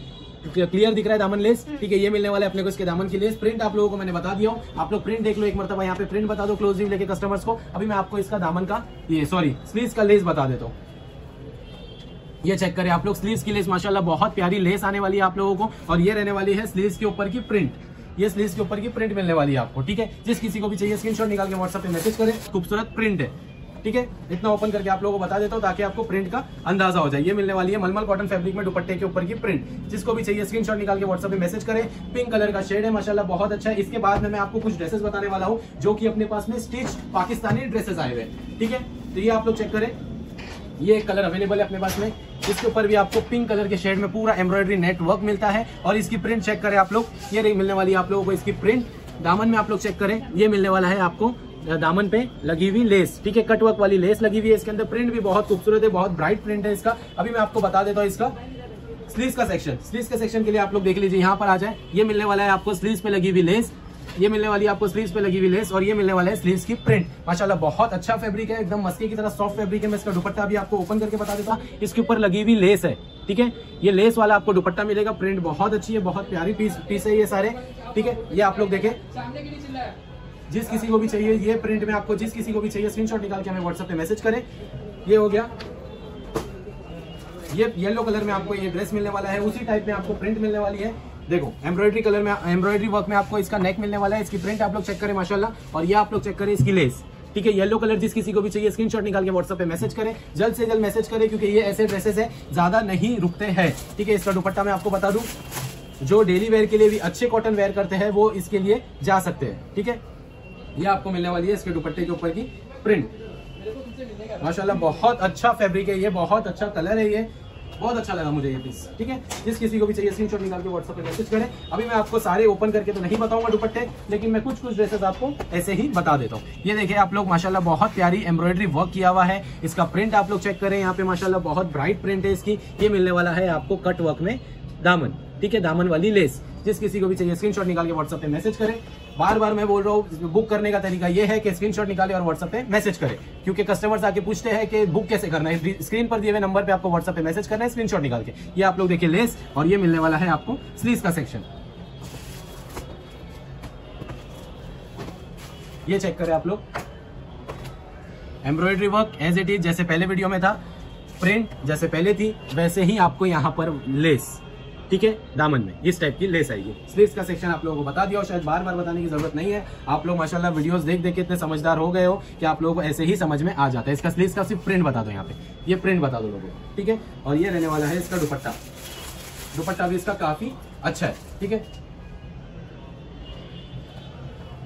क्लियर दिख रहा है दामन लेस? ठीक है ये मिलने वाले है अपने को इसके दामन की लेस। प्रिंट आप लोगों को मैंने बता दिया हूँ। आप लोग प्रिंट देख लो एक मरतबा। यहाँ पे प्रिंट बता दो क्लोज लेके कस्टमर्स को। अभी मैं आपको इसका दामन का ये सॉरी स्लीव का लेस बता देता हूँ। ये चेक करें आप लोग। स्लीव्स की लेस माशाल्लाह बहुत प्यारी लेस आने वाली है आप लोगों को। और ये रहने वाली है स्लीव्स के ऊपर की प्रिंट ये स्लीव्स के ऊपर की प्रिंट मिलने वाली है आपको ठीक है? जिस किसी को भी चाहिए स्क्रीनशॉट निकाल के व्हाट्सएप पे मैसेज करें। खूबसूरत प्रिंट है। ठीक है? इतना ओपन करके आप लोगों को बता देता हूँ ताकि आपको प्रिंट का अंदाज़ा हो जाए। ये मिलने वाली है मलमल कॉटन फैब्रिक में दुपट्टे के ऊपर की प्रिंट जिसको भी चाहिए स्क्रीनशॉट निकाल के व्हाट्सएप पे मैसेज करें। पिंक कलर का शेड है, माशाल्लाह बहुत अच्छा है। इसके बाद में मैं आपको कुछ ड्रेसेस बताने वाला हूँ, जो कि अपने पास में स्टिच पाकिस्तानी ड्रेसेस आए हुए ठीक है? तो ये आप लोग चेक करें। ये कलर अवेलेबल है अपने पास में। इसके ऊपर भी आपको पिंक कलर के शेड में पूरा एम्ब्रॉयडरी नेटवर्क मिलता है। और इसकी प्रिंट चेक करें आप लोग। ये मिलने वाली है आप लोगों को इसकी प्रिंट दामन में आप लोग चेक करें। ये मिलने वाला है आपको दामन पे लगी हुई लेस। ठीक है कटवर्क वाली लेस लगी हुई है इसके अंदर। प्रिंट भी बहुत खूबसूरत है, बहुत ब्राइट प्रिंट है इसका। अभी मैं आपको बता देता हूँ इसका। स्लीव का सेक्शन स्लीव का सेक्शन के लिए आप लोग देख लीजिए, यहाँ पर आ जाए। ये मिलने वाला है आपको स्लीव पे लगी हुई लेस। ये मिलने वाली आपको स्लीव्स पे लगी हुई लेस और ये मिलने वाला है स्लीव्स की प्रिंट माशाल्लाह, बहुत अच्छा फैब्रिक है, एकदम मस्के की तरह सॉफ्ट फैब्रिक है। मैं इसका दुपट्टा भी आपको ओपन करके बता देता हूँ। इसके ऊपर लगी हुई लेस है, ठीक है? ये लेस वाला आपको दुपट्टा मिलेगा। प्रिंट बहुत अच्छी है, बहुत प्यारी पीस पीस है ये सारे। ठीक है, ये आप लोग देखें। जिस किसी को भी चाहिए, ये प्रिंट में आपको जिस किसी को भी चाहिए स्क्रीनशॉट निकाल के हमें व्हाट्सएप पे मैसेज करें। ये हो गया। ये येलो कलर में आपको ये ड्रेस मिलने वाला है, उसी टाइप में आपको प्रिंट मिलने वाली है। देखो एम्ब्रॉयडरी कलर में एम्ब्रॉयडरी वर्क में आपको इसका नेक मिलने वाला है, इसकी प्रिंट आप लोग चेक करें, माशाल्लाह। और ये आप लोग चेक करें इसकी लेस ठीक है येलो कलर जिस किसी को भी चाहिए स्क्रीनशॉट निकाल के व्हाट्सएप पे मैसेज करें। जल्द से जल्द मैसेज करें, क्योंकि ये ऐसे ड्रेसेस है, ज़्यादा नहीं रुकते हैं। ठीक है, इसका दुपट्टा मैं आपको बता दूँ, जो डेली वेयर के लिए भी अच्छे कॉटन वेयर करते हैं, वो इसके लिए जा सकते हैं। ठीक है? ये आपको मिलने वाली है इसके दुपट्टे के ऊपर की प्रिंट माशाल्लाह, बहुत अच्छा फैब्रिक है ये, बहुत अच्छा कलर है ये। बहुत अच्छा लगा मुझे ये पीस ठीक है? जिस किसी को भी चाहिए स्क्रीनशॉट निकाल के व्हाट्सएप पे मैसेज करें। अभी मैं आपको सारे ओपन करके तो नहीं बताऊँगा दुपट्टे, लेकिन मैं कुछ कुछ ड्रेसेस आपको ऐसे ही बता देता हूँ। ये देखिए, आप लोग माशाल्लाह बहुत प्यारी एम्ब्रॉयडरी वर्क किया हुआ है। इसका प्रिंट आप लोग चेक करें, यहाँ पे माशाला बहुत ब्राइट प्रिंट है इसकी। ये मिलने वाला है आपको कट वर्क में दामन, ठीक है? दामन वाली लेस जिस किसी को भी चाहिए स्क्रीनशॉट निकाल के व्हाट्सएप पे मैसेज करें। बार बार मैं बोल रहा हूँ बुक करने का तरीका ये है कि स्क्रीनशॉट निकाले और व्हाट्सएप पे मैसेज करें। क्योंकि कस्टमर्स आके पूछते हैं कि बुक कैसे करना है। स्क्रीन पर दिए हुए नंबर पे आपको व्हाट्सएप पे मैसेज करना है स्क्रीनशॉट निकाल के। ये आप लोग देखिए लेस और ये मिलने वाला है आपको स्लीव का सेक्शन ये चेक करें आप लोग। Embroidery work as it is जैसे पहले वीडियो में था प्रिंट जैसे पहले थी, वैसे ही आपको यहाँ पर लेस ठीक है? दामन में, इस टाइप की लेस आएगी। स्लीव्स का सेक्शन आप लोगों को बता दिया और शायद बार बार बताने की ज़रूरत नहीं है। आप लोग माशाल्लाह वीडियोस देख देख के इतने समझदार हो गए हो कि आप लोगों को ऐसे ही समझ में आ जाता है। इसका स्लीव्स का सिर्फ़ प्रिंट बता दो यहाँ पे। ये प्रिंट बता दो लोगों को, ठीक है? और ये रहने वाला है इसका दुपट्टा। दुपट्टा भी इसका काफ़ी अच्छा है, ठीक है?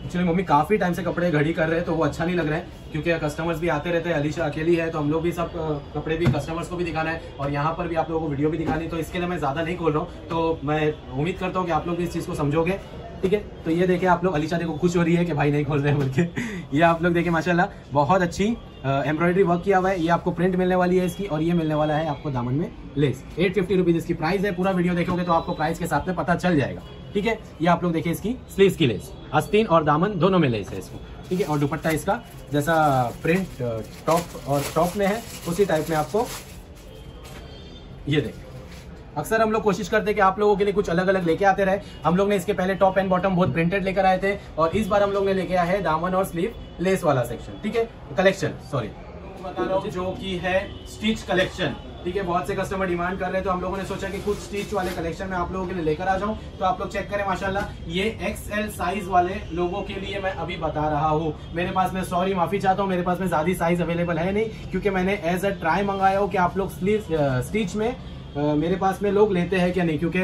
एक्चुअली मम्मी काफ़ी टाइम से कपड़े घड़ी कर रहे हैं तो वो अच्छा नहीं लग रहा है। क्योंकि कस्टमर्स भी आते रहते हैं, अलीशा अकेली है तो हम लोग भी सब कपड़े भी कस्टमर्स को भी दिखाना है और यहाँ पर भी आप लोगों को वीडियो भी दिखानी तो इसके लिए मैं ज़्यादा नहीं खोल रहा हूँ। तो मैं उम्मीद करता हूँ कि आप लोग भी इस चीज़ को समझोगे, ठीक है? तो ये देखे आप लोग, अलीशा देखो, खुश हो रही है कि भाई नहीं खोल रहे हैं बोल के। ये आप लोग देखे माशाल्लाह, बहुत अच्छी एम्ब्रॉयडरी वर्क किया हुआ है। ये आपको प्रिंट मिलने वाली है इसकी और ये मिलने वाला है आपको दामन में लेस एट फिफ्टी रुपीज़ इसकी प्राइस है, पूरा वीडियो देखोगे तो आपको प्राइस के साथ में पता चल जाएगा, ठीक है? ये आप लोग देखिए इसकी स्लीव की लेस अस्तीन और दामन दोनों में लेस है इसको। ठीक है, और दुपट्टा इसका जैसा प्रिंट टॉप और टॉप में है, उसी टाइप में आपको ये देखिए अक्सर हम लोग कोशिश करते हैं कि आप लोगों के लिए कुछ अलग अलग लेके आते रहे। हम लोग ने इसके पहले टॉप एंड बॉटम बहुत प्रिंटेड लेकर आए थे, और इस बार हम लोग ने लेके आए हैं दामन और स्लीव लेस वाला सेक्शन ठीक है? कलेक्शन सॉरी बता रहा हूँ, जो कि है स्टिच कलेक्शन ठीक है, बहुत से कस्टमर डिमांड कर रहे हैं तो हम लोगों ने सोचा कि कुछ स्टिच वाले कलेक्शन में आप लोगों के लिए लेकर आ जाऊँ। तो आप लोग चेक करें, माशाल्लाह, ये एक्सएल साइज़ वाले लोगों के लिए मैं अभी बता रहा हूँ। मेरे पास मैं सॉरी माफ़ी चाहता हूँ, मेरे पास में ज़्यादा साइज़ अवेलेबल है नहीं, क्योंकि मैंने एज अ ट्राई मंगाया हो कि आप लोग स्टिच में मेरे पास में लोग लेते हैं क्या नहीं? क्योंकि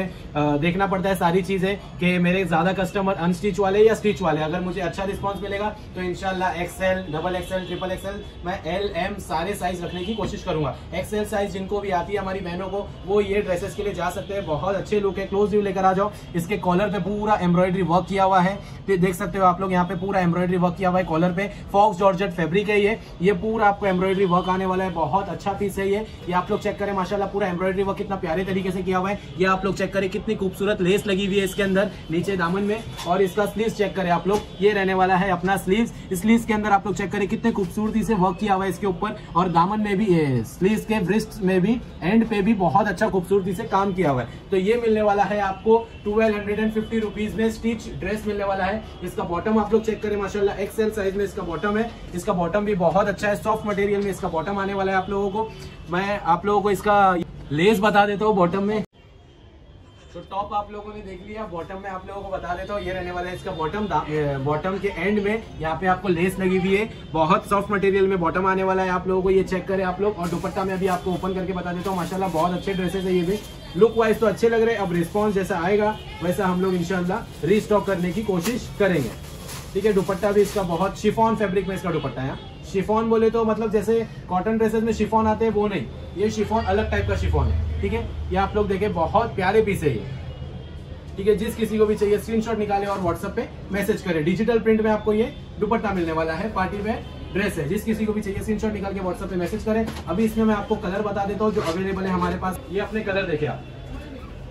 देखना पड़ता है सारी चीज़ें कि मेरे ज़्यादा कस्टमर अनस्टिच वाले या स्टिच वाले। अगर मुझे अच्छा रिस्पांस मिलेगा तो इनशाला XL double XL triple XL मैं एल एम सारे साइज़ रखने की कोशिश करूँगा। एक्सएल साइज़ जिनको भी आती है हमारी बहनों को, वो ये ड्रेसेस के लिए जा सकते हैं। बहुत अच्छे लुक है। क्लोज व्यू लेकर आ जाओ। इसके कॉलर पे पूरा एम्ब्रॉयडरी वर्क किया हुआ है। देख सकते हो आप लोग, यहाँ पे पूरा एम्ब्रॉयडरी वर्क किया हुआ है कॉलर पे। फॉक्स जॉर्जेट फेब्रिक है ये। ये पूरा आपको एम्ब्रॉयडरी वर्क आने वाला है। बहुत अच्छा पीस है ये। ये आप लोग चेक करें, माशाल्लाह पूरा एम्ब्रॉयडरी वर्क कितना प्यारे तरीके से किया हुआ है। ये आप लोग चेक करें, कितनी खूबसूरत लेस लगी हुई है इसके अंदर, नीचे दामन में। और इसका स्लीव चेक करें आप लोग। ये रहने वाला है अपना स्लीव स्लीव के अंदर आप लोग चेक करें कितने खूबसूरती से वर्क किया हुआ है इसके ऊपर। और दामन में भी स्लीव के ब्रिस्ट में भी एंड पे भी बहुत अच्छा खूबसूरती से काम किया हुआ है। तो ये मिलने वाला है आपको ट्वेल्व हंड्रेड रुपीज़ में स्टिच ड्रेस मिलने वाला है। इसका बॉटम आप लोग चेक करें, माशाल्लाह एक्सएल साइज़ में इसका बॉटम है। इसका बॉटम भी बहुत अच्छा है। सॉफ्ट मटेरियल में इसका बॉटम आने वाला है आप लोगों को। मैं आप लोगों को इसका लेस बता देता हूँ बॉटम में। तो टॉप आप लोगों ने देख लिया बॉटम में आप लोगों को बता देता हूँ, ये रहने वाला है इसका बॉटम बॉटम के एंड में, यहाँ पे आपको लेस लगी हुई है। बहुत सॉफ्ट मटेरियल में बॉटम आने वाला है, आप लोगों को ये चेक करें आप लोग। और दुपट्टा में अभी आपको ओपन करके बता देता हूँ, माशाल्लाह बहुत अच्छे ड्रेसेस है ये भी। लुक वाइज तो अच्छे लग रहे हैं, अब रिस्पॉन्स जैसा आएगा, वैसा हम लोग इनशाला रीस्टॉक करने की कोशिश करेंगे। ठीक है, दुपट्टा भी इसका बहुत शिफॉन फैब्रिक में इसका दुपट्टा है। शिफॉन बोले तो मतलब जैसे कॉटन ड्रेसेस में शिफॉन आते हैं, वो नहीं। ये शिफॉन अलग टाइप का शिफॉन है, ठीक है? ये आप लोग देखें, बहुत प्यारे पीस है ये। ठीक है, जिस किसी को भी चाहिए स्क्रीनशॉट निकाले और व्हाट्सएप पे मैसेज करें। डिजिटल प्रिंट में आपको ये दुपट्टा मिलने वाला है पार्टी में ड्रेस है। जिस किसी को भी चाहिए स्क्रीनशॉट निकाल के व्हाट्सएप पे मैसेज करें। अभी इसमें मैं आपको कलर बता देता हूँ, जो अवेलेबल है हमारे पास। ये अपने कलर देखे आप।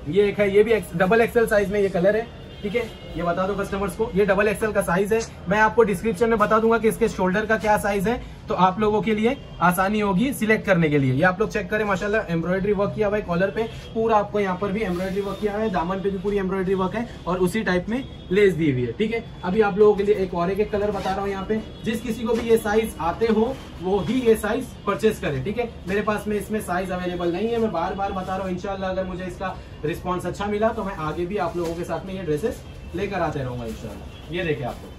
ये एक है, ये भी डबल एक्सएल साइज़ में ये कलर है। ठीक है? ये बता दो कस्टमर्स को। ये डबल एक्सएल का साइज़ है। मैं आपको डिस्क्रिप्शन में बता दूँगा कि इसके शोल्डर का क्या साइज़ है। तो आप लोगों के लिए आसानी होगी सिलेक्ट करने के लिए। ये आप लोग चेक करें, माशाल्लाह एम्ब्रॉयडरी वर्क किया हुआ कॉलर पे। पूरा आपको यहाँ पर भी एम्ब्रॉयडरी वर्क किया है, दामन पे भी पूरी एम्ब्रॉयडरी वर्क है और उसी टाइप में लेस दी हुई है, ठीक है? अभी आप लोगों के लिए एक और एक कलर बता रहा हूँ यहाँ पे। जिस किसी को भी ये साइज़ आते हो, वो ही ये साइज़ परचेस करे, ठीक है? मेरे पास में इसमें साइज़ अवेलेबल नहीं है, मैं बार बार बता रहा हूँ इनशाला अगर मुझे इसका रिस्पॉन्स अच्छा मिला तो मैं आगे भी आप लोगों के साथ में ये ड्रेसेस लेकर आते रहूँगा, इंशाल्लाह। ये देखे आपको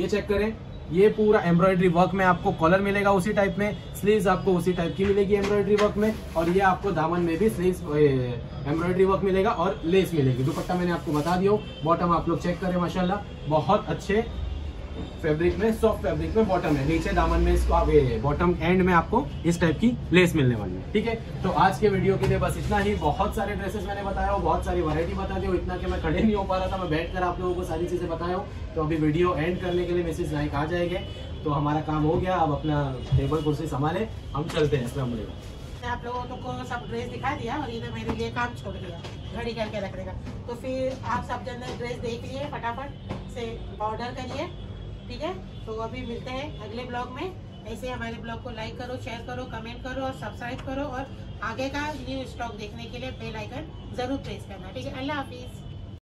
ये चेक करें। ये पूरा एम्ब्रॉयडरी वर्क में आपको कॉलर मिलेगा उसी टाइप में स्लीव्स आपको उसी टाइप की मिलेगी एम्ब्रॉयडरी वर्क में, और ये आपको दामन में भी स्लीव्स एम्ब्रॉयडरी वर्क मिलेगा और लेस मिलेगी। दुपट्टा मैंने आपको बता दिया बॉटम आप लोग चेक करें, माशाल्लाह, बहुत अच्छे फैब्रिक में सॉफ्ट फैब्रिक में बॉटम है नीचे दामन में इसको आप बॉटम एंड में आपको इस टाइप की लेस मिलने वाली है, ठीक है? तो आज के वीडियो के लिए बस इतना ही। बहुत सारे ड्रेसेस मैंने बताया बहुत सारी वैरायटी बता दी इतना कि मैं खड़े नहीं हो पा रहा था, मैं बैठ आप लोगों को सारी चीज़ें बताया तो अभी वीडियो एंड करने के लिए मैसेज नाइक आ जाएँगे। तो हमारा काम हो गया अब अपना टेबल कुर्सी संभाले। हम चलते हैं असलम आप लोगों को सब ड्रेस दिखा दिया और इधर मेरे लिए काम छोड़ दिया, घड़ी करके रखने का तो फिर आप सब जन ड्रेस देख लिए, फटाफट से ऑर्डर करिए। ठीक है? तो अभी मिलते हैं अगले ब्लॉग में। ऐसे हमारे ब्लॉग को लाइक करो शेयर करो कमेंट करो और सब्सक्राइब करो और आगे का न्यू स्टॉक देखने के लिए बेल आइकन ज़रूर प्रेस करना, ठीक है? अल्लाह हाफिज़।